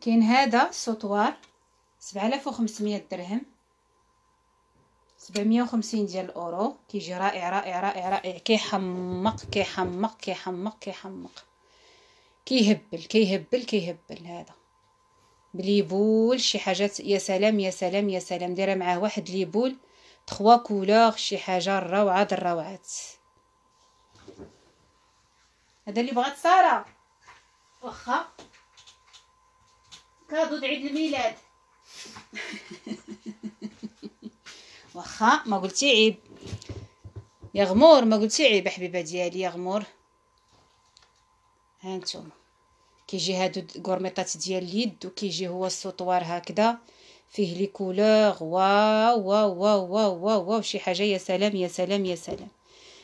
كاين هذا sautoir سبعة آلاف وخمسمية درهم. سبعمية وخمسين ديال الأورو. كيجي رائع رائع رائع رائع. كيحمق كيحمق كيحمق كيحمق. كيهبل كيهبل كيهبل هذا. ب les boules شي حاجات يا سلام يا سلام يا سلام. دايرة معاه واحد les boules. trois couleurs شي حاجة روعه الروعات هذا اللي بغات سارة. واخا. cadeau عيد الميلاد. واخا ما قلتي عيب. يا غمور ما قلتي عيب حبيبة ديالي يا غمور. ها نتوما. كيجي هادو غورميطات ديال اليد وكيجي هو ال sautoir هكذا. فيه les couleurs واو واو واو واو واو واو شي حاجة. يا سلام يا سلام يا سلام.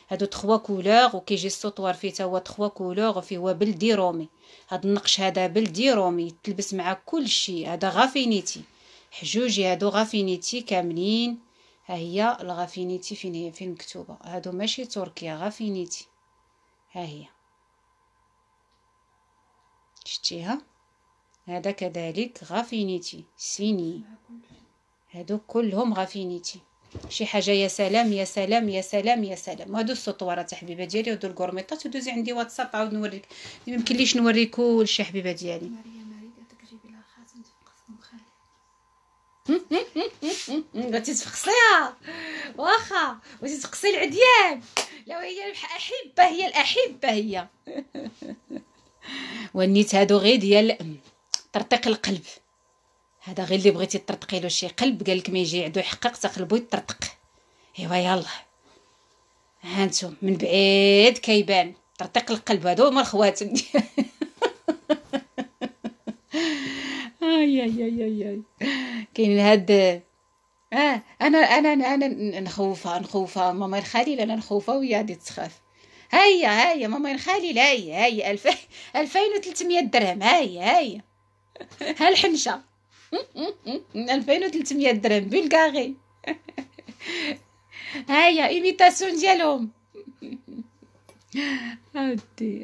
هادو trois couleurs وكيجي ال sautoir فيه تا هو trois couleurs وفيه هو بلدي رومي. هاد النقش هذا بلدي رومي تلبس مع كل شيء هذا غافينيتي. حجوجي هادو غافينيتي كاملين. ها هي الغافينيتي فين هي؟ فين مكتوبة؟ هادو ماشي تركيا غافينيتي. ها هي. شتيها؟ هذا كذلك غافينيتي signé. هادو كلهم غافينيتي. شي حاجة يا سلام يا سلام يا سلام يا سلام. وهادو السطوارات حبيبة ديالي ودو الكورميطات ودوزي عندي واتساب عاود نوريك. ما يمكنليش نوري كلشي حبيبة ديالي. بغيتي تفقسيها واخا. بغيتي تقصي العديان. لا هي الأحبة هي الأحبة هي. ونيت هادو غير ديال طرطيق القلب. هذا غير اللي بغيتي تطرطقي له شي قلب قال لك ما يجي عندو يحقق تقلبو يطرطق. إيوا يلا. هانتم من بعيد كيبان. طرطيق القلب هادو هما الخواتم. أي أي أي أي أي. كاين هاد آه أنا أنا أنا نخوفها نخوفها. ماما الخليل أنا نخوفها وهي غادي تخاف هيا هيا ماما الخليل هيا هيا الف... 2300 درهم. هيا هيا. ها الحنشه 2300 درهم بلغاري. هيا ايميتاسيون ديالهم.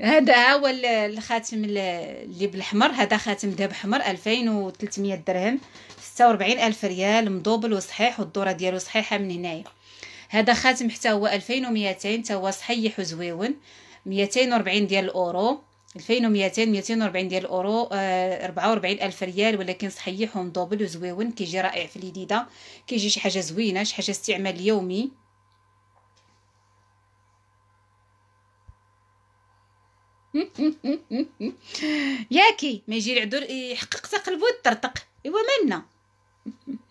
هذا هو الخاتم اللي بالاحمر هذا خاتم ذهب احمر 2300 درهم. 46000 ريال مدوبل وصحيح والدورة ديالو صحيحة من هنايا. هذا خاتم حتى هو 2200 حتى هو صحيح وزويون. 240 ديال الأورو. 2200 240 ديال الأورو آه 44 ألف ريال ولكن صحيح ومدوبل وزويون كيجي رائع في اليديدة. كيجي شي حاجة زوينة شي حاجة استعمال يومي. ياكي ما يجي العذر يحقق قلبو يطرطق إيوا مالنا؟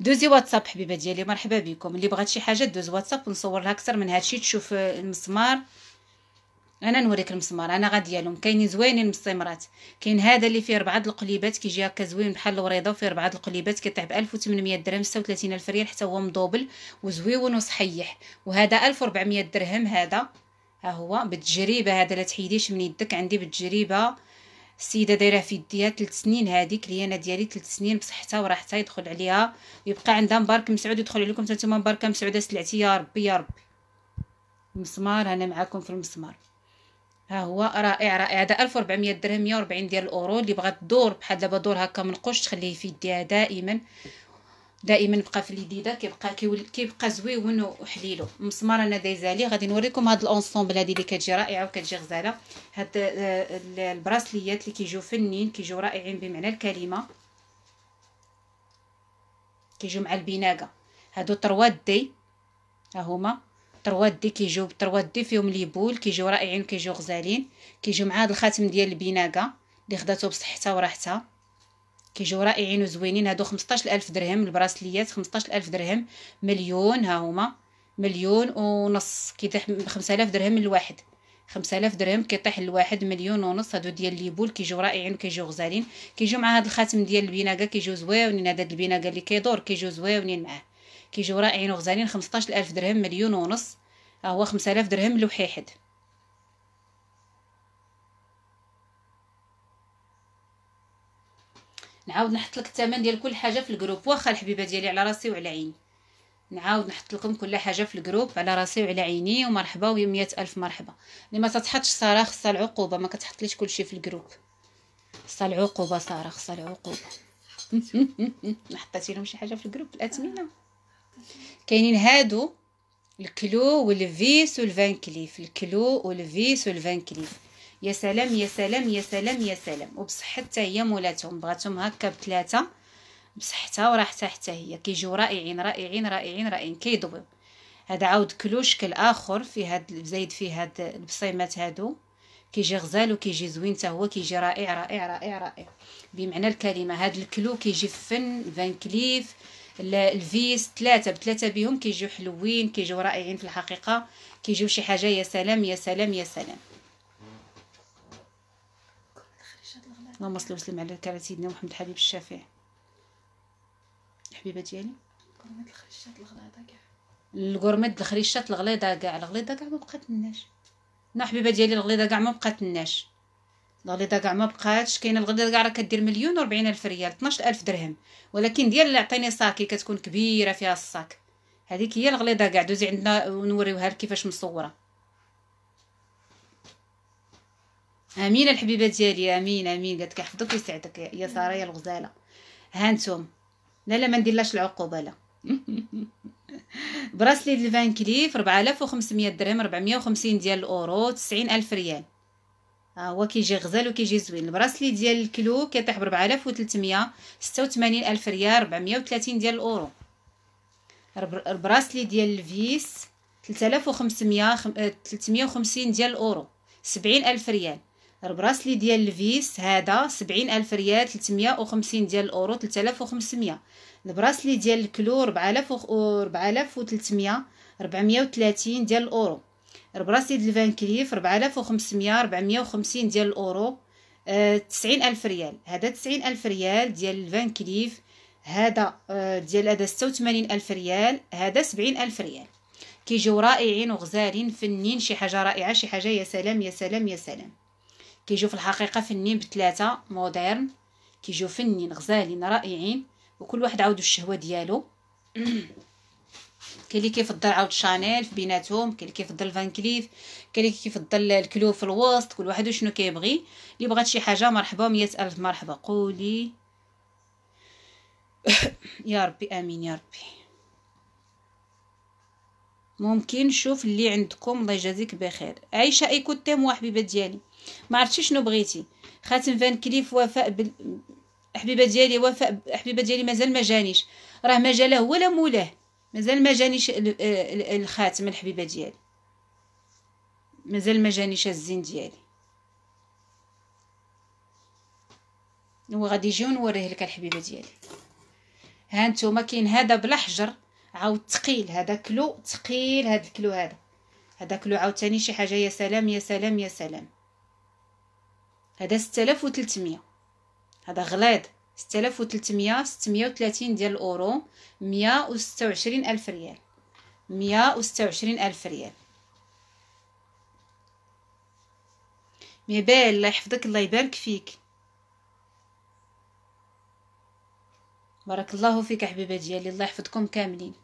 دوزي واتساب حبيبة ديالي مرحبا بكم. اللي بغات شي حاجة دوز واتساب ونصور لها أكثر من هادشي تشوف المسمار. أنا نوريك المسمار أنا غادي ديالهم كاينين زوينين المسمرات كاين هذا اللي فيه أربعة القليبات كيجي هكا زوين بحال الوريضه وفيه أربعة القليبات كيطيح ب 1800 درهم 36 ألف ريال حتى هو مدوبل وزويون وصحيح. وهذا 1400 درهم هذا. ها هو بالتجربة هذا لا تحيديش من يدك عندي بالتجربة. السيدة دايرة في يديها 3 سنين هذيك cliente ديالي 3 سنين بصحتها وراحتها يدخل عليها. ويبقى عندها مبارك مسعود يدخل عليكم نتوما مباركة مسعودة سلعتي يا ربي يا ربي. المسمار أنا معاكم في المسمار. ها هو رائع رائع. هذا 1400 درهم 140 ديال الأورو اللي بغات تدور بحال دابا دور هكا من قش تخليه في يديها دائما. دائما بقى في اليديدة كيبقى كيبقى زويون وحليلو. مسمار أنا دايزه ليه غادي نوريكم هاد الأنصومبل هادي اللي كتجي رائعة وكتجي غزالة. هاد آه، البراسليات اللي كيجيو فنين كيجيو رائعين بمعنى الكلمة. كيجيو مع البناقه هادو trois D ها هما. trois D كيجيو trois D فيهم les boules كيجيو رائعين وكيجيو غزالين كيجيو مع هاد الخاتم ديال البناقه اللي خداتو بصحتها وراحتها. كيجيو رائعين وزوينين هادو 15000 درهم البراسليات 15000 درهم مليون ها هما مليون ونص كيطيح 5000 درهم الواحد 5000 درهم كيطيح الواحد مليون ونص هادو ديال les boules كيجيو رائعين وكيجيو غزالين كيجيو مع هاد الخاتم ديال البناقه كيجيو زويونين هذا البناقه اللي كيدور كيجيو زويونين معاه. كيجيو رائعين وغزالين 15000 درهم مليون ونص. ها هو 5000 درهم لوحيحد نعاود نحط لك الثمن ديال كل حاجة في ال groupe. واخا الحبيبة ديالي على راسي وعلى عيني. نعاود نحط لكم كل حاجة في ال groupe على راسي وعلى عيني. ومرحبا و ألف مرحبا. اللي ما تتحطش ساره خصها العقوبه ما كتحطليش كلشي في ال groupe. خصها العقوبه ساره خصها العقوبه ما حطيتي لهم شي حاجة في ال groupe؟ الأثمنة. كاينين هادو الكلو والفيس والفان كليف الكلو والفيس والفان كليف. يا سلام يا سلام يا سلام يا سلام. وبصحة حتى هي مولاتهم بغاتهم هكا بثلاثة. بصحتها وراحتها حتى هي. كيجيو رائعين رائعين رائعين رائعين. كيضويو هذا عاود كلو شكل آخر في هاد زايد فيه هاد البصيمات هادو. كيجي غزال وكيجي زوين حتى هو كيجي رائع رائع رائع رائع. بمعنى الكلمة هاد ال clou كيجي فن Van Cleef. ال vis ثلاثة بثلاثة بهم كيجيو حلوين كيجيو رائعين في الحقيقة. كيجيو شي حاجة يا سلام يا سلام يا سلام. اللهم صل وسلم على سيدنا محمد حبيب الشافعي. الحبيبة ديالي. قرمات الخريشات الغلاظه كاع. القرمات الخريشات الغليظه كاع. الغليظه كاع ما بقات لناش نا حبيبة ديالي الغليظه كاع ما بقات لناش الغليظه كاع ما بقاتش. كاينة الغليظه كاع راه كدير مليون و ألف ريال 12000 درهم. ولكن ديال اللي عطيني صاكي كتكون كبيرة فيها الصاك هذيك هي الغليظة كاع. دوزي عندنا ونوريوها لك كيفاش مصورة. آمين الحبيبة ديالي آمين آمين. قالت يحفظك ويسعدك يا سارة يا الغزالة. هانتم لا لا ما نديرلاش العقوبة لا. bracelet ال Van Cleef 4500 درهم 450 ديال الأورو 90000 ريال. ها هو كيجي غزال وكيجي زوين. ال bracelet ديال ال clou كيطيح ب 4300 86000 ريال 430 ديال الأورو. ال bracelet ديال ال vis 3500 350 ديال الأورو. 70000 ريال. ال bracelet ديال ال vis هذا سبعين ألف ريال تلتمية وخمسين ديال الأورو تلتالاف وخمسمية. ال bracelet ديال ال clou ربعالاف ربعالاف وتلتمية ربعمية وتلاتين ديال الأورو. bracelet ديال ال Van Cleef 4500 450 ديال الأورو تسعين ألف ريال. هذا تسعين ألف ريال ديال ال Van Cleef هذا آه، ديال هذا ستة وثمانين ألف ريال هذا سبعين ألف ريال. كيجيو رائعين وغزالين فنين شي حاجة رائعة شي حاجة يا سلام يا سلام يا سلام. كيجيو في الحقيقة فنين بثلاثة moderne كيجيو فنين غزالين رائعين وكل واحد عاود الشهوة ديالو. كاين اللي كيفضل عاود Chanel في بيناتهم كاين اللي كيفضل Van Cleef كاين اللي كيفضل ال clou في الوسط كل واحد وشنو كيبغي. اللي بغات شي حاجة مرحبا مية ألف مرحبا. قولي. يا ربي آمين يا ربي. ممكن نشوف اللي عندكم الله يجازيك بخير. عايشة ايكوتيم حبيبة ديالي. ما عرفتش شنو بغيتي. خاتم فان كليف وفاء بال... حبيبة ديالي وفاء حبيبة ديالي مازال ما جانيش. راه ما جا له ولا مولاه. مازال ما جانيش الخاتم الحبيبة ديالي. مازال ما جانيش الزين ديالي. وغادي يجيو نوريه لك الحبيبة ديالي. ها نتوما كاين هذا بلا حجر. عاود ثقيل هذا كلو ثقيل هذا الكلو هذا. هذا كلو عاوتاني شي حاجة يا سلام يا سلام يا سلام. هذا 6300 هذا غلاظ 6300 630 ديال الأورو 126 ألف ريال. 126 ألف ريال. ميبال الله يحفظك الله يبارك فيك. بارك الله فيك حبيبة ديالي الله يحفظكم كاملين.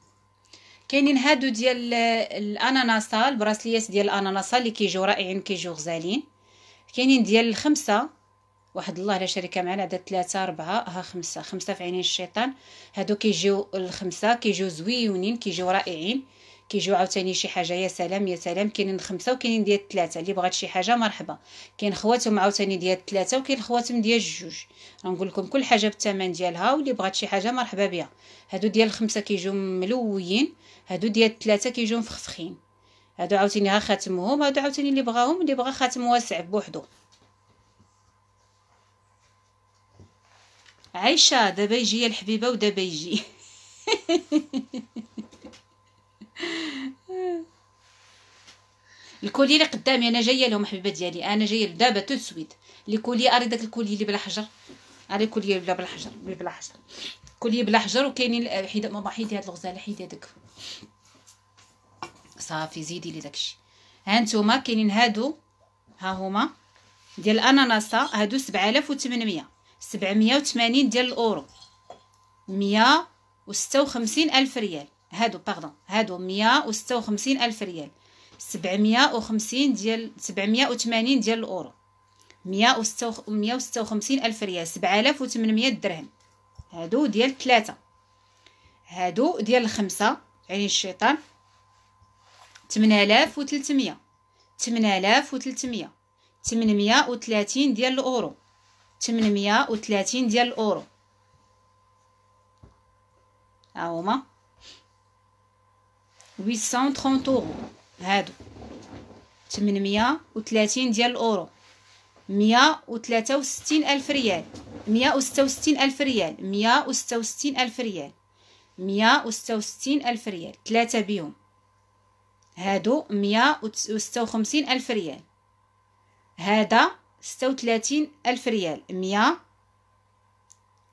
كاينين هادو ديال الاناناسا البراسليات ديال الاناناسا اللي كيجيو رائعين كيجيو غزالين. كاينين ديال الخمسة واحد الله لا شريك معنا عدد ثلاثة أربعة ها خمسة خمسة في عينين الشيطان. هادو كيجيو الخمسة كيجيو زويونين كيجيو رائعين كيجيو عاوتاني شي حاجة يا سلام يا سلام كاينين خمسة وكاينين ديال الثلاثه اللي بغات شي حاجة مرحبا. كاين خواتهم عاوتاني ديال الثلاثه وكاين خواتهم ديال الجوج غنقول لكم كل حاجة بالثمن ديالها واللي بغات شي حاجة مرحبا بها هادو ديال الخمسة كيجيو ملويين هادو ديال الثلاثه كيجيو مفخفخين. هادو عاوتاني ها خاتمهم هادو عاوتاني اللي بغاهم اللي بغا خاتم واسع بوحدو. عايشة دابا يجي الحبيبة ودابا يجي. ال collier اللي قدامي أنا جاية لهم حبيبة ديالي أنا جاية دابا tout de suite. les colliers أري داك ال collier اللي بلا حجر. أري كولي بلا بلا حجر بلا حجر. كولي بلا حجر وكاينين حيد ماما حيدي هاد الغزالة حيدي هذاك صافي زيدي لي داكشي. ها نتوما كاينين هادو ها هما ديال الاناناسا هادو 7800 780 ديال الأورو. 156 ألف ريال. هادو باردون هادو 156 ألف ريال. 750 ديال 780 ديال الأورو. 156 ألف ريال. 7800 درهم. هادو ديال ثلاثة. هادو ديال الخمسة يعني الشيطان. 8300 8300 830 ديال الأورو. 830 ديال الأورو. ها هما. 830 أورو. هادو. 830 ديال الأورو. 163 ألف ريال. 166 ألف ريال. 166 ألف ريال. 166 ألف ريال. ثلاثة بيهم. هادو 156 ألف ريال. هذا ستة وثلاثين ألف ريال مية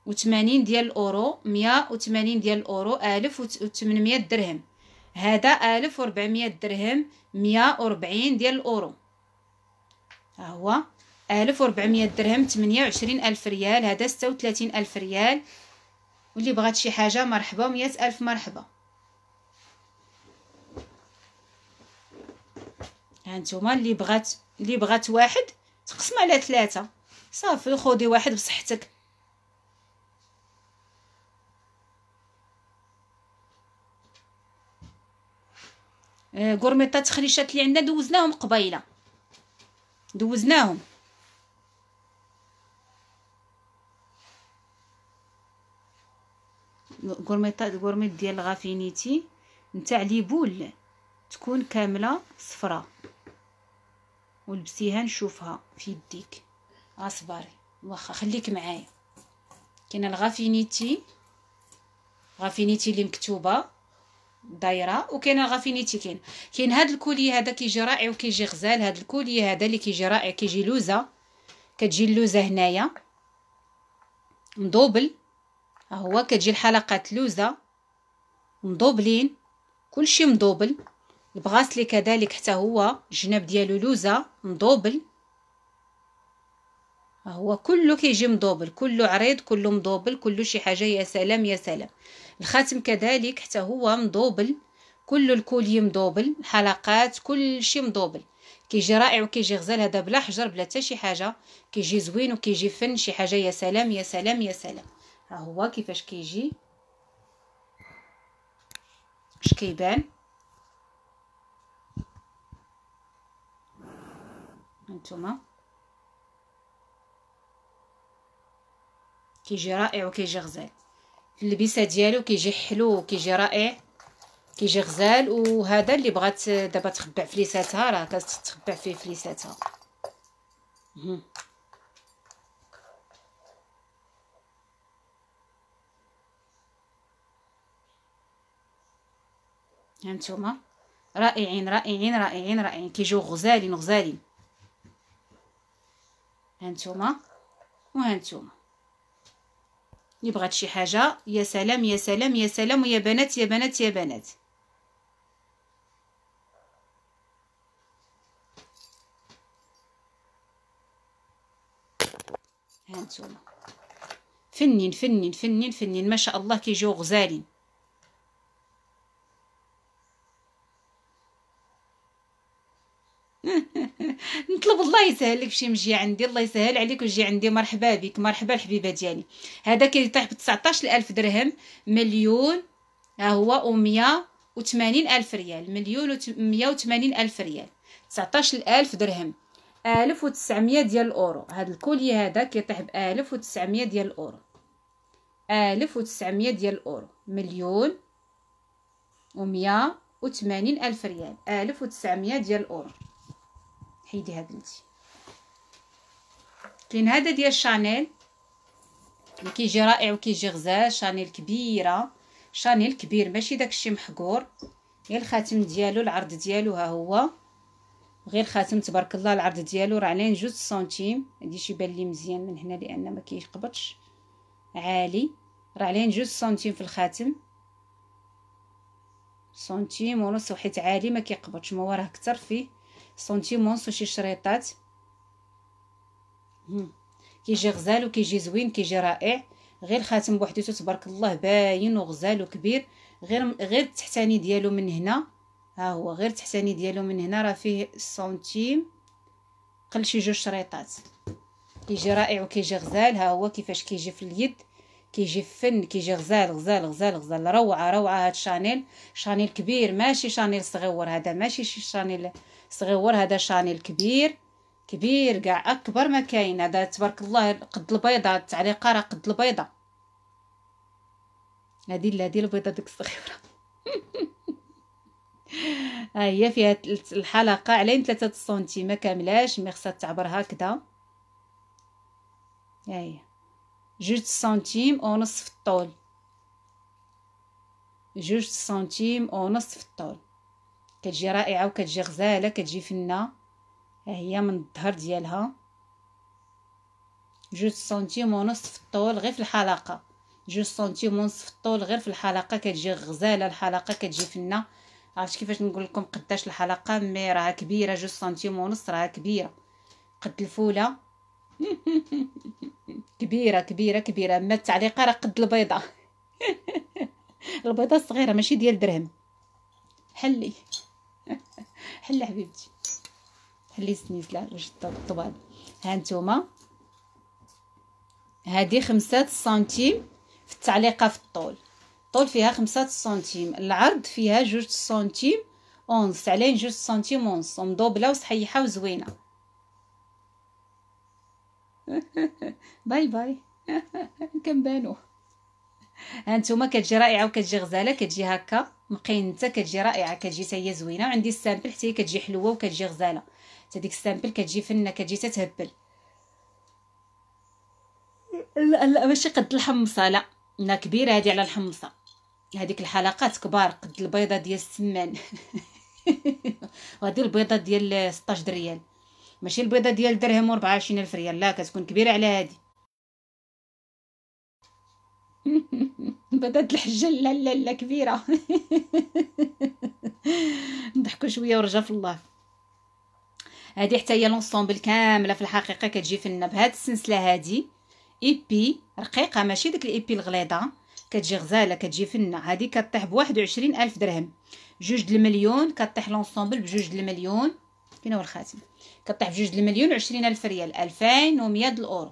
وثمانين ديال الأورو مية وثمانين ديال الأورو ألف وثمنمية درهم. هذا ألف وربعمية درهم مية وربعين ديال الأورو. ها هو. ألف وربعمية درهم تمنية وعشرين ألف ريال هذا ستة وثلاثين ألف ريال. واللي بغات شي حاجة مرحبا ومية ألف مرحبا. هانتوما اللي بغات اللي بغات واحد تقسم على ثلاثة. صافي خودي واحد بصحتك. قرميطات تخريشات اللي عندنا دوزناهم قبيلة. دوزناهم. قرميطات قرميط ديال الغافينيتي نتاع ليبول تكون كاملة صفراء ولبسيها نشوفها في يديك. اصبري واخا خليك معايا. كاينة الغافينيتي. غافينيتي اللي مكتوبة. دايرة. وكاينة الغافينيتي كاين. كاين هاد ال collier هذا كيجي رائع وكيجي غزال. هاد ال collier هذا اللي كيجي رائع كيجي لوزة. كتجي اللوزة هنايا. مدوبل ها هو كتجي الحلقات لوزة. مدوبلين كلشي مدوبل ال bracelet كذلك حتى هو الجناب ديالو لوزه مدوبل هو كله كيجي مدوبل كله عريض كله مدوبل كله شي حاجة يا سلام يا سلام. الخاتم كذلك حتى هو مدوبل كله الكولي مدوبل الحلقات كل شيء مدوبل كيجي رائع وكيجي غزال هذا بلا حجر بلا حتى شي حاجة. كيجي زوين وكيجي فن شي حاجة يا سلام يا سلام يا سلام. ها هو كيفاش كيجي؟ اش كيبان؟ هانتوما كيجي رائع وكيجي غزال. اللبسة ديالو كيجي حلو وكيجي رائع. كيجي غزال وهذا اللي بغات دابا تخبع فليساتها راه كتخبع فيه فليساتها هانتوما رائعين رائعين رائعين رائعين. كيجيو غزالين غزالين. هانتوما وهانتوما اللي بغات شي حاجة؟ يا سلام يا سلام يا سلام ويا بنات يا بنات يا بنات. هانتوما فنين فنين فنين فنين ما شاء الله كيجيو غزالين نطلب الله يسهل لك شي مجي عندي الله يسهل عليك وجي عندي. مرحبا بك مرحبا الحبيبة ديالي. هذا كيطيح ب 19000 درهم مليون ها هو و180 ألف ريال. مليون و 180 ألف ريال. 19000 درهم. 1900 ديال الأورو. هذا الكولي هذا كيطيح ب 1900 ديال الأورو. 1900 ديال الأورو. مليون و 180 ألف ريال. 1900 ديال الأورو. حيديها بنتي كاين هذا ديال شانيل كيجي رائع وكيجي غزال شانيل كبيرة. شانيل كبير ماشي داكشي محقور. غير الخاتم ديالو العرض ديالو ها هو. غير الخاتم تبارك الله العرض ديالو راه عليه جوج سنتيم. هادي يبان لي مزيان من هنا لأن ما كيقبضش عالي. راه عليه جوج سنتيم في الخاتم. سنتيم ونص وحيت عالي ما كيقبضش ما وراه أكثر فيه. سنتيم ونص وشي شريطات. كيجي غزال وكيجي زوين كيجي رائع. غير الخاتم بوحديتو تبارك الله باين وغزال وكبير. غير غير التحتاني ديالو من هنا. ها هو غير التحتاني ديالو من هنا راه فيه سنتيم قل شي جوج شريطات. كيجي رائع وكيجي غزال ها هو كيفاش كيجي في اليد. كيجي فن كيجي غزال غزال غزال غزال. روعة روعة هاد شانيل شانيل كبير ماشي شانيل صغيور هذا ماشي شي شانيل صغيور هذا شانيل كبير. كبير كاع أكبر ما كاين هذا تبارك الله قد البيضة التعليقه راه قد البيضة. هذه لا هذه البيضة ديك الصغيرة. ها هي فيها الحلقة على 3 سنتيم ما كاملاش مي خصها تعبر هكذا. ها هي جوج سنتيم ونص في الطول. جوج سنتيم ونص في الطول. كتجي رائعة وكتجي غزالة كتجي فنة. هي من الظهر ديالها. جوج سنتيم ونص في الطول غير في الحلقة. جوج سنتيم ونص في الطول غير في الحلقة. كتجي غزالة الحلقة كتجي فنة. عرفت كيفاش نقول لكم قداش الحلقة؟ مي راها كبيرة. جوج سنتيم ونص راها كبيرة. قد الفولة. كبيرة كبيرة كبيرة. أما التعليقة راه قد البيضة. البيضة الصغيرة ماشي ديال درهم. حلي. حلي حبيبتي. حلي سنيسلا واش الطبال. ها نتوما. هذه خمسة سنتيم في التعليقة في الطول. الطول فيها خمسة سنتيم. العرض فيها جوج سنتيم اونص عليه جوج سنتيم اونص ومدوبلة وصحيحة وزوينة. bye bye. كنبانو. هانتوما كتجي رائعة وكتجي غزالة كتجي هكا. مقينتة كتجي رائعة كتجي هي زوينة. وعندي ال simple حتى هي كتجي حلوة وكتجي غزالة. حتى ديك ال simple كتجي فنة كتجي تتهبل. لا لا ماشي قد الحمصة لا. لا كبيرة هذه على الحمصة. هذيك الحلقات كبار قد البيضة ديال السمان. وهذه البيضة ديال 16 ريال ماشي البيضة ديال درهم و 24 ألف ريال لا كتكون كبيرة على هذه بدات الحجة لا لا لا كبيرة. نضحكوا شوية ورجا في الله. هذه حتى هي لونسومبل كاملة في الحقيقة كتجي فينا بهاد السلسلة هادي épi رقيقة ماشي ديك ال épi الغليظة. كتجي غزالة كتجي فنة هذه كطيح بواحد وعشرين ألف درهم. جوج د المليون كطيح l'ensemble بجوج د المليون. فين هو الخاتم. كطيح بجوج د المليون وعشرين ألف ريال. ألفين ومية د الأورو.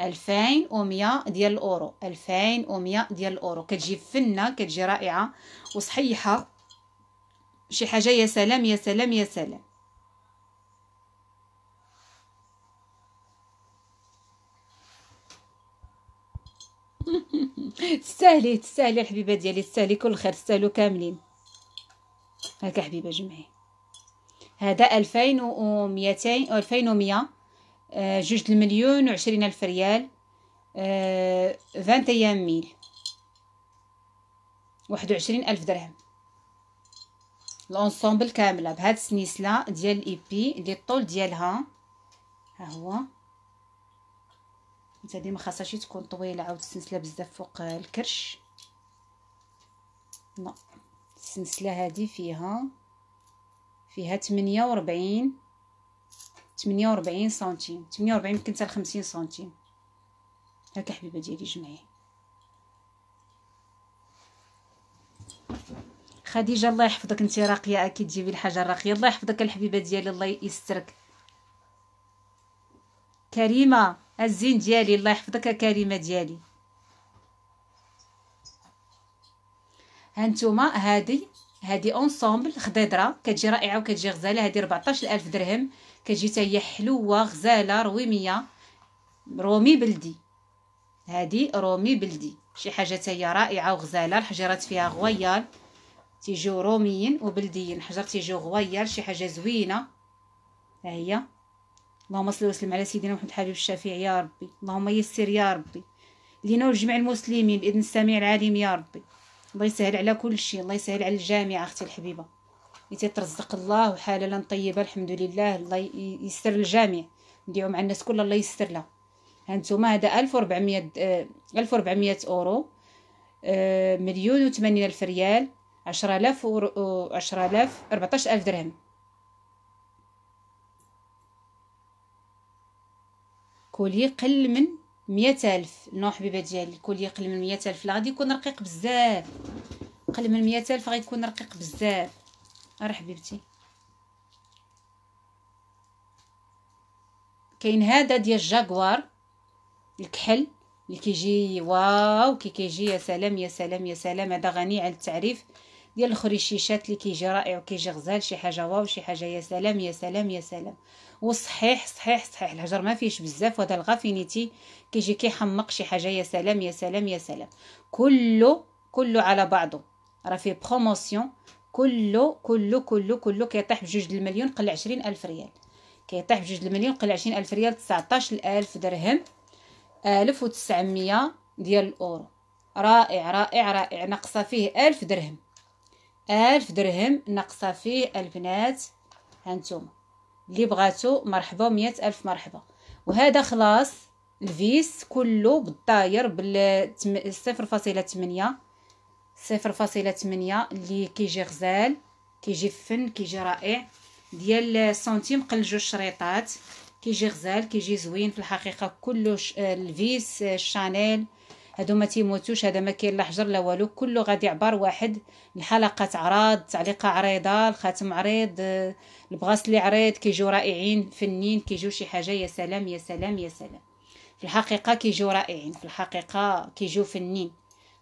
ألفين ومية ديال الأورو. ألفين ومية ديال الأورو. كتجي فنة كتجي رائعة وصحيحة. شي حاجة يا سلام يا سلام يا سلام. تستاهلي تستاهلي الحبيبة ديالي تستاهلي كل خير تستاهلوا كاملين. هكا حبيبة جمعي. هذا ألفين وميتين ألفين ومية آه، جوج المليون وعشرين ألف ريال آه، فانت أيام ميل. واحد وعشرين ألف درهم. الأنصومبل كاملة بهاد السنيسلة ديال الإيبي اللي الطول ديالها. ها هو. هادي ما خاصهاش تكون طويلة عاود السلسله بزاف فوق الكرش. لا السلسله هذه فيها فيها 48 48 سنتيم 48 يمكن حتى 50 سنتيم. هاكا حبيبه ديالي جمعي. خديجة الله يحفظك انت راقية أكيد تجيبي الحاجة الراقية. الله يحفظك الحبيبة ديالي الله يسترك. كريمة! الزين ديالي الله يحفظك كريمه ديالي. هانتوما هادي هادي ensemble خضيضرة كتجي رائعة وكتجي غزالة. هادي 14000 درهم. كتجي حتى هي حلوة غزالة رويميه رومي بلدي. هادي رومي بلدي. شي حاجة حتى رائعة وغزالة الحجرات فيها royal. تيجيو روميين وبلديين. الحجر تيجيو royal شي حاجة زوينة. ها هي. اللهم صل وسلم على سيدنا محمد حبيب الشفيع يا ربي. اللهم يسر يا ربي. لينا ولجميع المسلمين بإذن السميع العليم يا ربي. الله يسهل على كل شيء الله يسهل على الجامعة أختي الحبيبة. يترزق الله وحالا طيبه الحمد لله. الله يسر الجامع ندعو مع الناس كل الله يسر له هانتوما هذا 1400 1400 أورو آه، مليون و ألف ريال 10000 و 10000 14000 درهم. collier قل من مية ألف. non حبيبة ديالي collier قل من مية ألف. لا غادي يكون رقيق بزاف. قل من مية ألف غيكون رقيق بزاف. راه حبيبتي. كاين هذا ديال الجاكوار الكحل اللي كيجي wow كي كيجي يا سلام يا سلام يا سلام. هذا غني على التعريف ديال الخريشيشات اللي كيجي رائع وكيجي غزال شي حاجة wow شي حاجة يا سلام يا سلام يا سلام. وصحيح صحيح صحيح. الحجر ما فيهش بزاف وهذا الغافينيتي كيجي كيحمق شي حاجة يا سلام يا سلام يا سلام. كله كله على بعضه. راه فيه promotion كله كله كله كله كيطيح بجوج المليون قل عشرين ألف ريال. كيطيح بجوج المليون قل عشرين ألف ريال تسعطاش الف درهم ألف وتسعمية ديال الأورو. رائع رائع رائع. ناقصة فيه ألف درهم. ألف درهم ناقصة فيه البنات. هانتوما اللي بغاتو مرحبا مية ألف مرحبا. وهذا خلاص الفيس كله بالطاير بال صفر فاصلة تمنية صفر فاصلة تمنية اللي كيجي غزال كيجي فن كيجي رائع. ديال سنتيم قل جوج شريطات كيجي غزال كيجي زوين في الحقيقة كله ال vis شانيل هادو ما تيموتوش هذا ما كاين لا حجر لا والو كله غادي عبار واحد. الحلقات عراض تعليقة عريضة الخاتم عريض ال bracelet عريض كيجيو رائعين فنين كيجيو شي حاجة يا سلام يا سلام يا سلام. في الحقيقة كيجيو رائعين في الحقيقة كيجيو فنين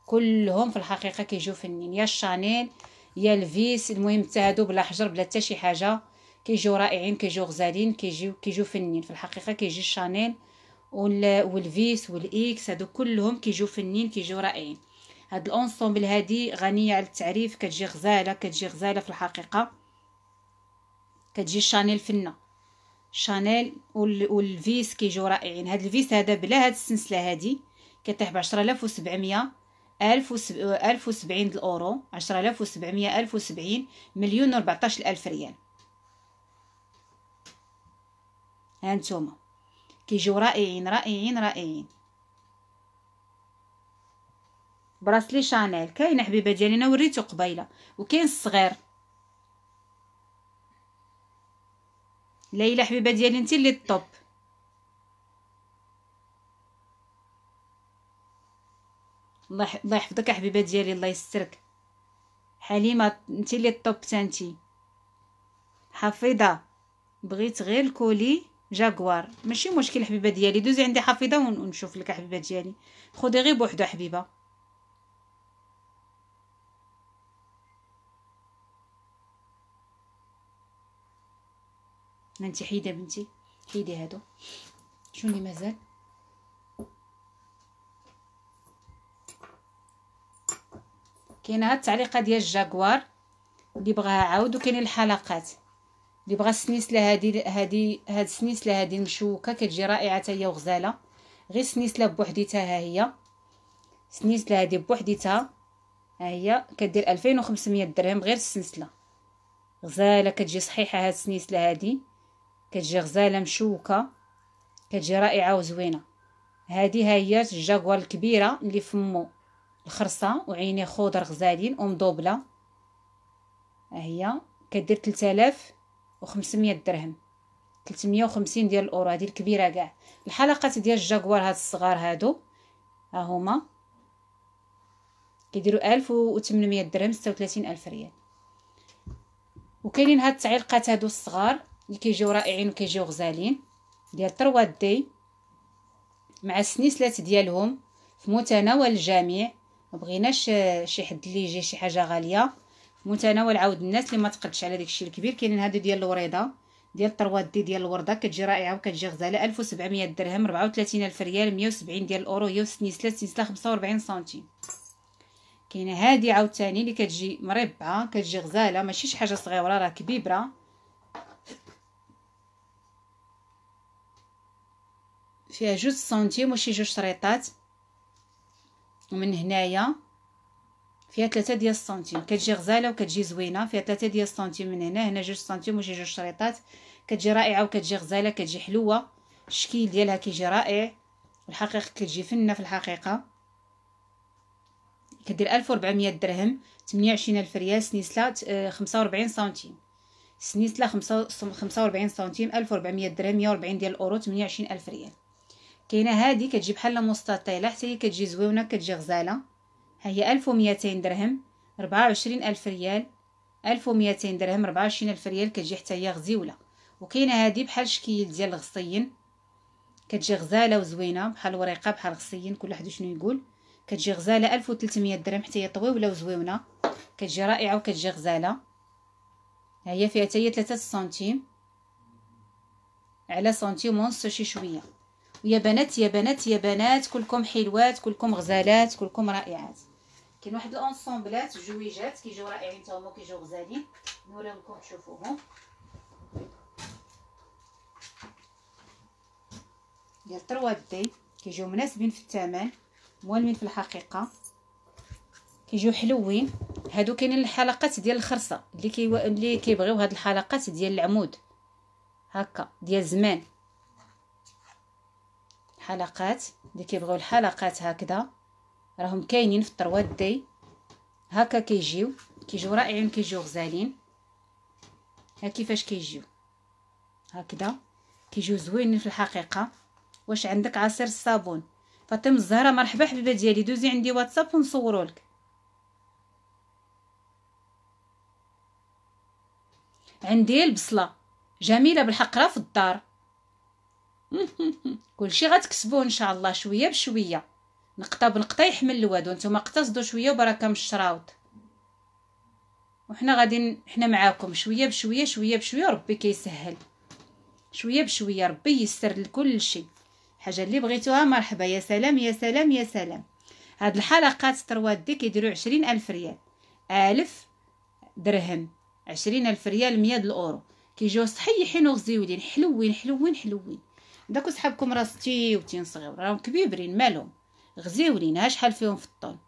كلهم في الحقيقة كيجيو فنين يا الشانيل يا ال vis المهم حتى هادو بلا حجر بلا حتى شي حاجة كيجيو رائعين كيجيو غزالين كيجيو كيجيو فنين في الحقيقة كيجي الشانيل وال vis وال X هادو كلهم كيجيو فنين كيجيو رائعين. هاد ال ensemble هادي غنية على التعريف كتجي غزالة كتجي غزالة في الحقيقة. كتجي شانيل فنة. شانيل وال vis كيجيو رائعين. هاد ال vis هذا بلا هاد السلسلة هادي كيطيح ب 10700 ألف وسب... ألف وسبعين الأورو عشرة آلاف وسبعمية ألف وسبعين مليون وربعطاش ألف ريال. هانتوما كيجيو رائعين رائعين رائعين. براسلي شانيل كاين حبيبة ديالي أنا وريتو قبيلة وكاين الصغير. ليلى حبيبة ديالي انت اللي الطوب. الله يحفظك يا حبيبة ديالي الله يسترك. حليمة انت اللي الطوب تانتي حفيظة بغيت غير الكولي. جاكوار. ماشي مشكل حبيبة ديالي. دوزي عندي حفيظه ونشوف لك حبيبة ديالي. خدي غير بوحدو حبيبة. انت حيدة بنتي. حيدي هادو. شنو اللي مازال كاينة هاد التعليقة ديال الجاكوار اللي بغاها عاود وكاين الحلقات. اللي بغى السنيسله هادي هادي هاد السنيسله هادي مشوكة كتجي رائعة حتى هي وغزالة. غير السنيسله بوحديتها ها هي. السنيسله هادي بوحديتها ها هي. كدير 2500 درهم غير السنسلة. غزالة كتجي صحيحة هاد السنيسله هادي. كتجي غزالة مشوكة. كتجي رائعة وزوينة. هادي ها هي الجاكوار الكبيرة اللي فمو الخرصة وعينيه خضر غزالين ومضوبله ها هي. كدير 3500 درهم. 350 ديال الاورو هذه الكبيره كاع. الحلقات ديال الجاكوار هاد الصغار هادو ها هما. كيديروا 1800 درهم 36 ألف ريال. وكاينين هاد التعليقات هادو الصغار اللي كيجيو رائعين وكيجيو غزالين ديال 3 دي مع السنيسلات ديالهم في متناول الجميع. ما بغيناش شي حد اللي يجي شي حاجة غالية. متناول عاود الناس اللي ما تقدش على داكشي الكبير كاينين هادو ديال الوريضة ديال الطروات دي ديال الوردة كتجي رائعة وكتجي غزالة. 1700 درهم 34 ألف ريال 170 ديال الأورو هي السنيسله سنيسله 45 سنتيم. كاينة هادي عاوتاني اللي كتجي مربعة كتجي غزالة ماشي شي حاجة صغيرة راه كبيبرة. فيها جوج سنتيم وشي جوج شريطات ومن هنايا فيها ثلاثة ديال السنتيم. كتجي غزالة وكتجي زوينة فيها ثلاثة ديال السنتيم من هنا. هنا جوج سنتيم وشي جوج شريطات. كتجي رائعة وكتجي غزالة كتجي حلوة. الشكل ديالها كيجي رائع. الحقيقة كتجي فنة في الحقيقة. كدير 1400 درهم 28 ألف ريال سنيسلة 45 سنتيم. سنيسلة 45 سنتيم 1400 درهم 140 ديال الأورو 28 ألف ريال. كاينة هادي كتجي بحال مستطيلة حتى هي كتجي زوينة كتجي غزالة. هي 1200 درهم 24 ألف ريال. 1200 درهم 24 ألف ريال كتجي حتى هي غزيوله وكاينة هادي بحال شكل ديال الغصيين كتجي غزالة وزوينة بحال وريقه بحال غصيين كل واحد شنو يقول. كتجي غزالة 1300 درهم حتى هي طويلة وزوينة. كتجي رائعة وكتجي غزالة. ها هي فيها حتى هي 3 سنتيم. على سنتيم ونص شي شوية. ويا بنات يا بنات يا بنات كلكم حلوات كلكم غزالات كلكم رائعات. كاين واحد الانصومبلات جويجات كيجيو رائعين حتى هما كيجيو غزالين. نوريهم تشوفوهم ديال trois D كيجيو مناسبين في الثمن موالمين في الحقيقة. كيجيو حلوين. هادو كاينين الحلقات ديال الخرصة اللي كي اللي كيبغيو هاد الحلقات ديال العمود. هكا ديال زمان. حلقات اللي كيبغيو الحلقات هكذا. راهم كاينين في ال trois D. هكا كيجيو كيجيو رائعين كيجيو غزالين. ها كيفاش كيجيو؟ هكذا. كيجيو زوينين في الحقيقة. واش عندك عصير الصابون؟ فاطمة الزهراء مرحبا حبيبة ديالي. دوزي عندي واتساب ونصورولك عندي البصلة. جميلة بالحق راه في الدار. كلشي غتكسبوه إن شاء الله شوية بشوية. نقطة بنقطة يحمل الواد وأنتم اقتصدوا شوية وبركة من الشراوط. وحنا غادي حنا معاكم شوية بشوية شوية بشوية ربي كيسهل. شوية بشوية ربي يسر لكل شيء. حاجة اللي بغيتوها مرحبا يا سلام يا سلام يا سلام. هاد الحلقات تروات دي كيديروا عشرين ألف ريال. ألف درهم. عشرين ألف ريال مية الأورو. كيجيو صحيحين وغزيولين حلوين حلوين حلوين. داكو صحابكم راه ستي وتين صغير راهم كبيبرين مالهم. غزيولين ها شحال فيهم في الطون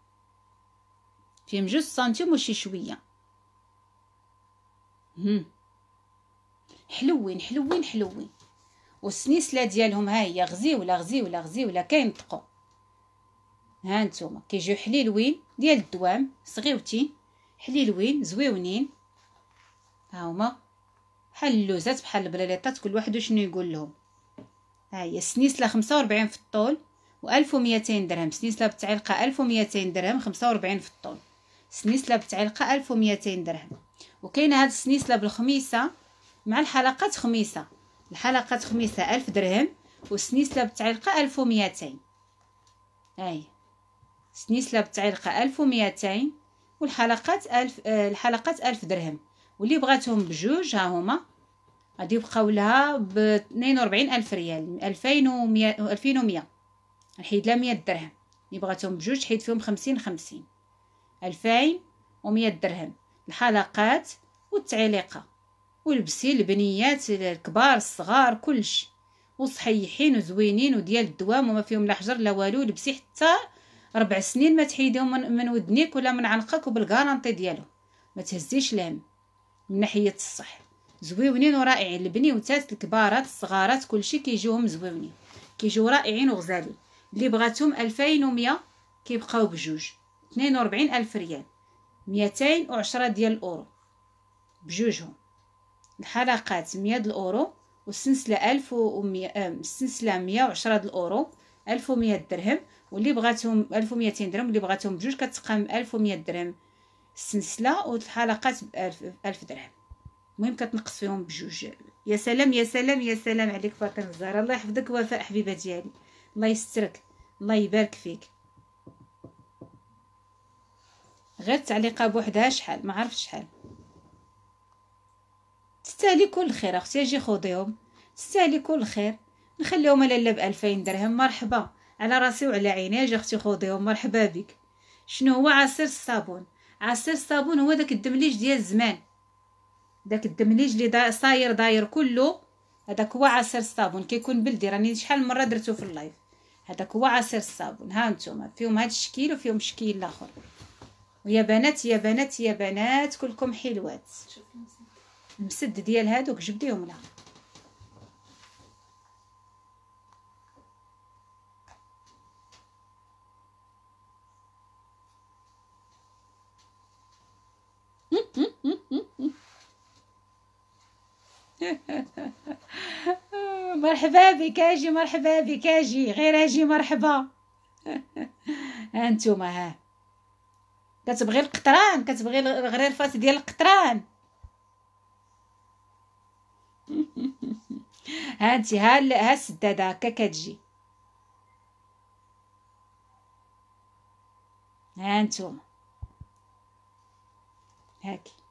فيهم جوج سنتيم وشي شوية. هم حلوين حلوين حلوين. والسنيسلة ديالهم ها هي غزيولة غزيولة غزيولة كينطقوا ها نتوما كيجيو حليلوين ديال الدوام صغيوتين حليلوين زويونين. ها هما. بحال اللوزات بحال البلاليطات كل واحد شنو يقول لهم. ها هي السنيسلة 45 في الطول. و1200 درهم. سنيسله بالتعلقه 1200 درهم 45 في الطول سنيسله بالتعلقه 1200 درهم. وكاينة هاد السنيسله بالخميسة مع الحلقات خميسة. الحلقات خميسة ألف درهم والسنيسله بالتعلقه 1200 هاي سنيسله بالتعلقه 1200 والحلقات ألف آه الحلقات ألف درهم. واللي بغاتهم بجوج ها هما. غادي يبقاو لها ب 42 ألف ريال 2100 2100 نحيد لها 100 درهم. اللي بغاتهم بجوج حيد فيهم 50 50 2100 درهم. الحلقات والتعليقة. ولبسي البنيات الكبار الصغار كلشي وصحيحين وزوينين وديال الدوام وما فيهم لا حجر لا والو. لبسي حتى ربع سنين ما تحيديهم من, من ودنيك ولا من عنقك وبالكارانتي ديالهم. ما تهزيش الهم من ناحية الصح زويونين ورائعين. البنيوتات الكبارات الصغارات كلشي كيجيوهم زويونين. كيجيو رائعين وغزالين. اللي بغاتهم 2100 كيبقاو بجوج. 42 ألف ريال. 210 ديال الأورو. بجوجهم. الحلقات 100 الأورو والسلسلة 1100 السلسلة 110 الأورو 1100 درهم. واللي بغاتهم 1200 درهم واللي بغاتهم بجوج كتقام 1100 درهم. السلسلة والحلقات ب 1000 درهم. المهم كتنقص فيهم بجوج. يا سلام يا سلام يا سلام عليك فاطمة الزهراء. الله يحفظك وفاء حبيبة ديالي. الله يسترك الله يبارك فيك. غير التعليقه بوحدها شحال؟ ما عرفتش شحال. تستاهلي كل خير أختي أجي خذيهم تستاهلي كل خير. نخليهم لالا ب 2000 درهم مرحبا. على راسي وعلى عيني أجي أختي خذيهم مرحبا بك. شنو هو عصير الصابون؟ عصير الصابون هو داك الدمليج ديال زمان داك الدمليج اللي دا صاير داير كله هذاك هو عصير الصابون. كيكون بلدي راني شحال مرة درتو في ال live. هذاك هو عصير الصابون. ها نتوما فيهم هاد الشكيل وفيهم شكيل الآخر ويا بنات يا بنات يا بنات كلكم حلوات. المسد ديال هادوك جبديهم لها. مرحبا بك أجي مرحبا بك أجي. غير أجي مرحبا. أنتوما ها. كتبغي القطران كتبغي الغريرفات ديال القطران. ها انت ها ها السدادة هكا كتجي. ها انتوما هاكي.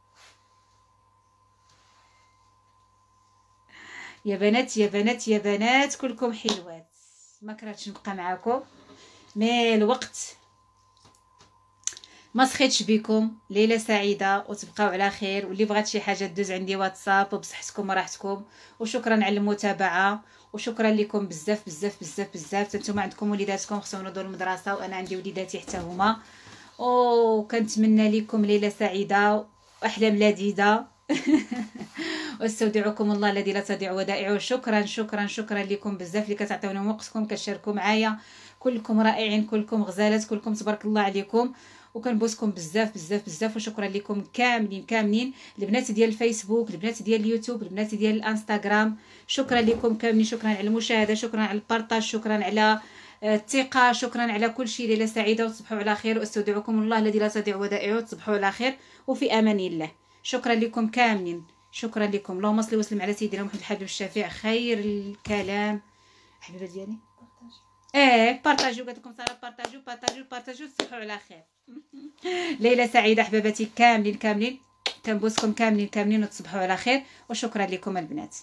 يا بنات يا بنات يا بنات كلكم حلوات. ما كرهتش نبقى معاكم. mais الوقت ما سخيتش بكم ليله سعيدة وتبقاو على خير. واللي بغات شي حاجة دوز عندي واتساب وبصحتكم وراحتكم. وشكرا على المتابعة. وشكرا لكم بزاف بزاف بزاف بزاف. نتوما عندكم وليداتكم خصهم ينوضوا للمدرسه وأنا عندي وليداتي حتى هما. وكنتمنى لكم ليله سعيدة واحلام لذيذه واستودعكم الله الذي لا تضيع ودائعه. شكرا شكرا شكرا لكم بزاف اللي كتعطيوني وقتكم كتشاركوا معايا. كلكم رائعين كلكم غزالات كلكم تبارك الله عليكم. وكنبوسكم بزاف بزاف بزاف. وشكرا لكم كاملين كاملين. البنات ديال الفيسبوك البنات ديال اليوتيوب البنات ديال الانستغرام. شكرا لكم كاملين. شكرا على المشاهدة شكرا على البارطاج شكرا على آه، الثقة شكرا على كل شيء. ليله سعيدة وتصبحوا على خير. وأستودعكم الله الذي لا تضيع ودائعه. تصبحوا على خير. وفي أمان الله. شكرا لكم كاملين. شكرا لكم. اللهم صل وسلم على سيدنا محمد الحبيب الشفيع خير الكلام. حبيبة ديالي إيه بارطاجيو قلت لكم صراحة بارطاجيو بارطاجيو بارطاجيو تصبحوا على خير. ليله سعيدة احباباتي كاملين كاملين. كنبوسكم كاملين كاملين وتصبحوا على خير. وشكرا لكم البنات.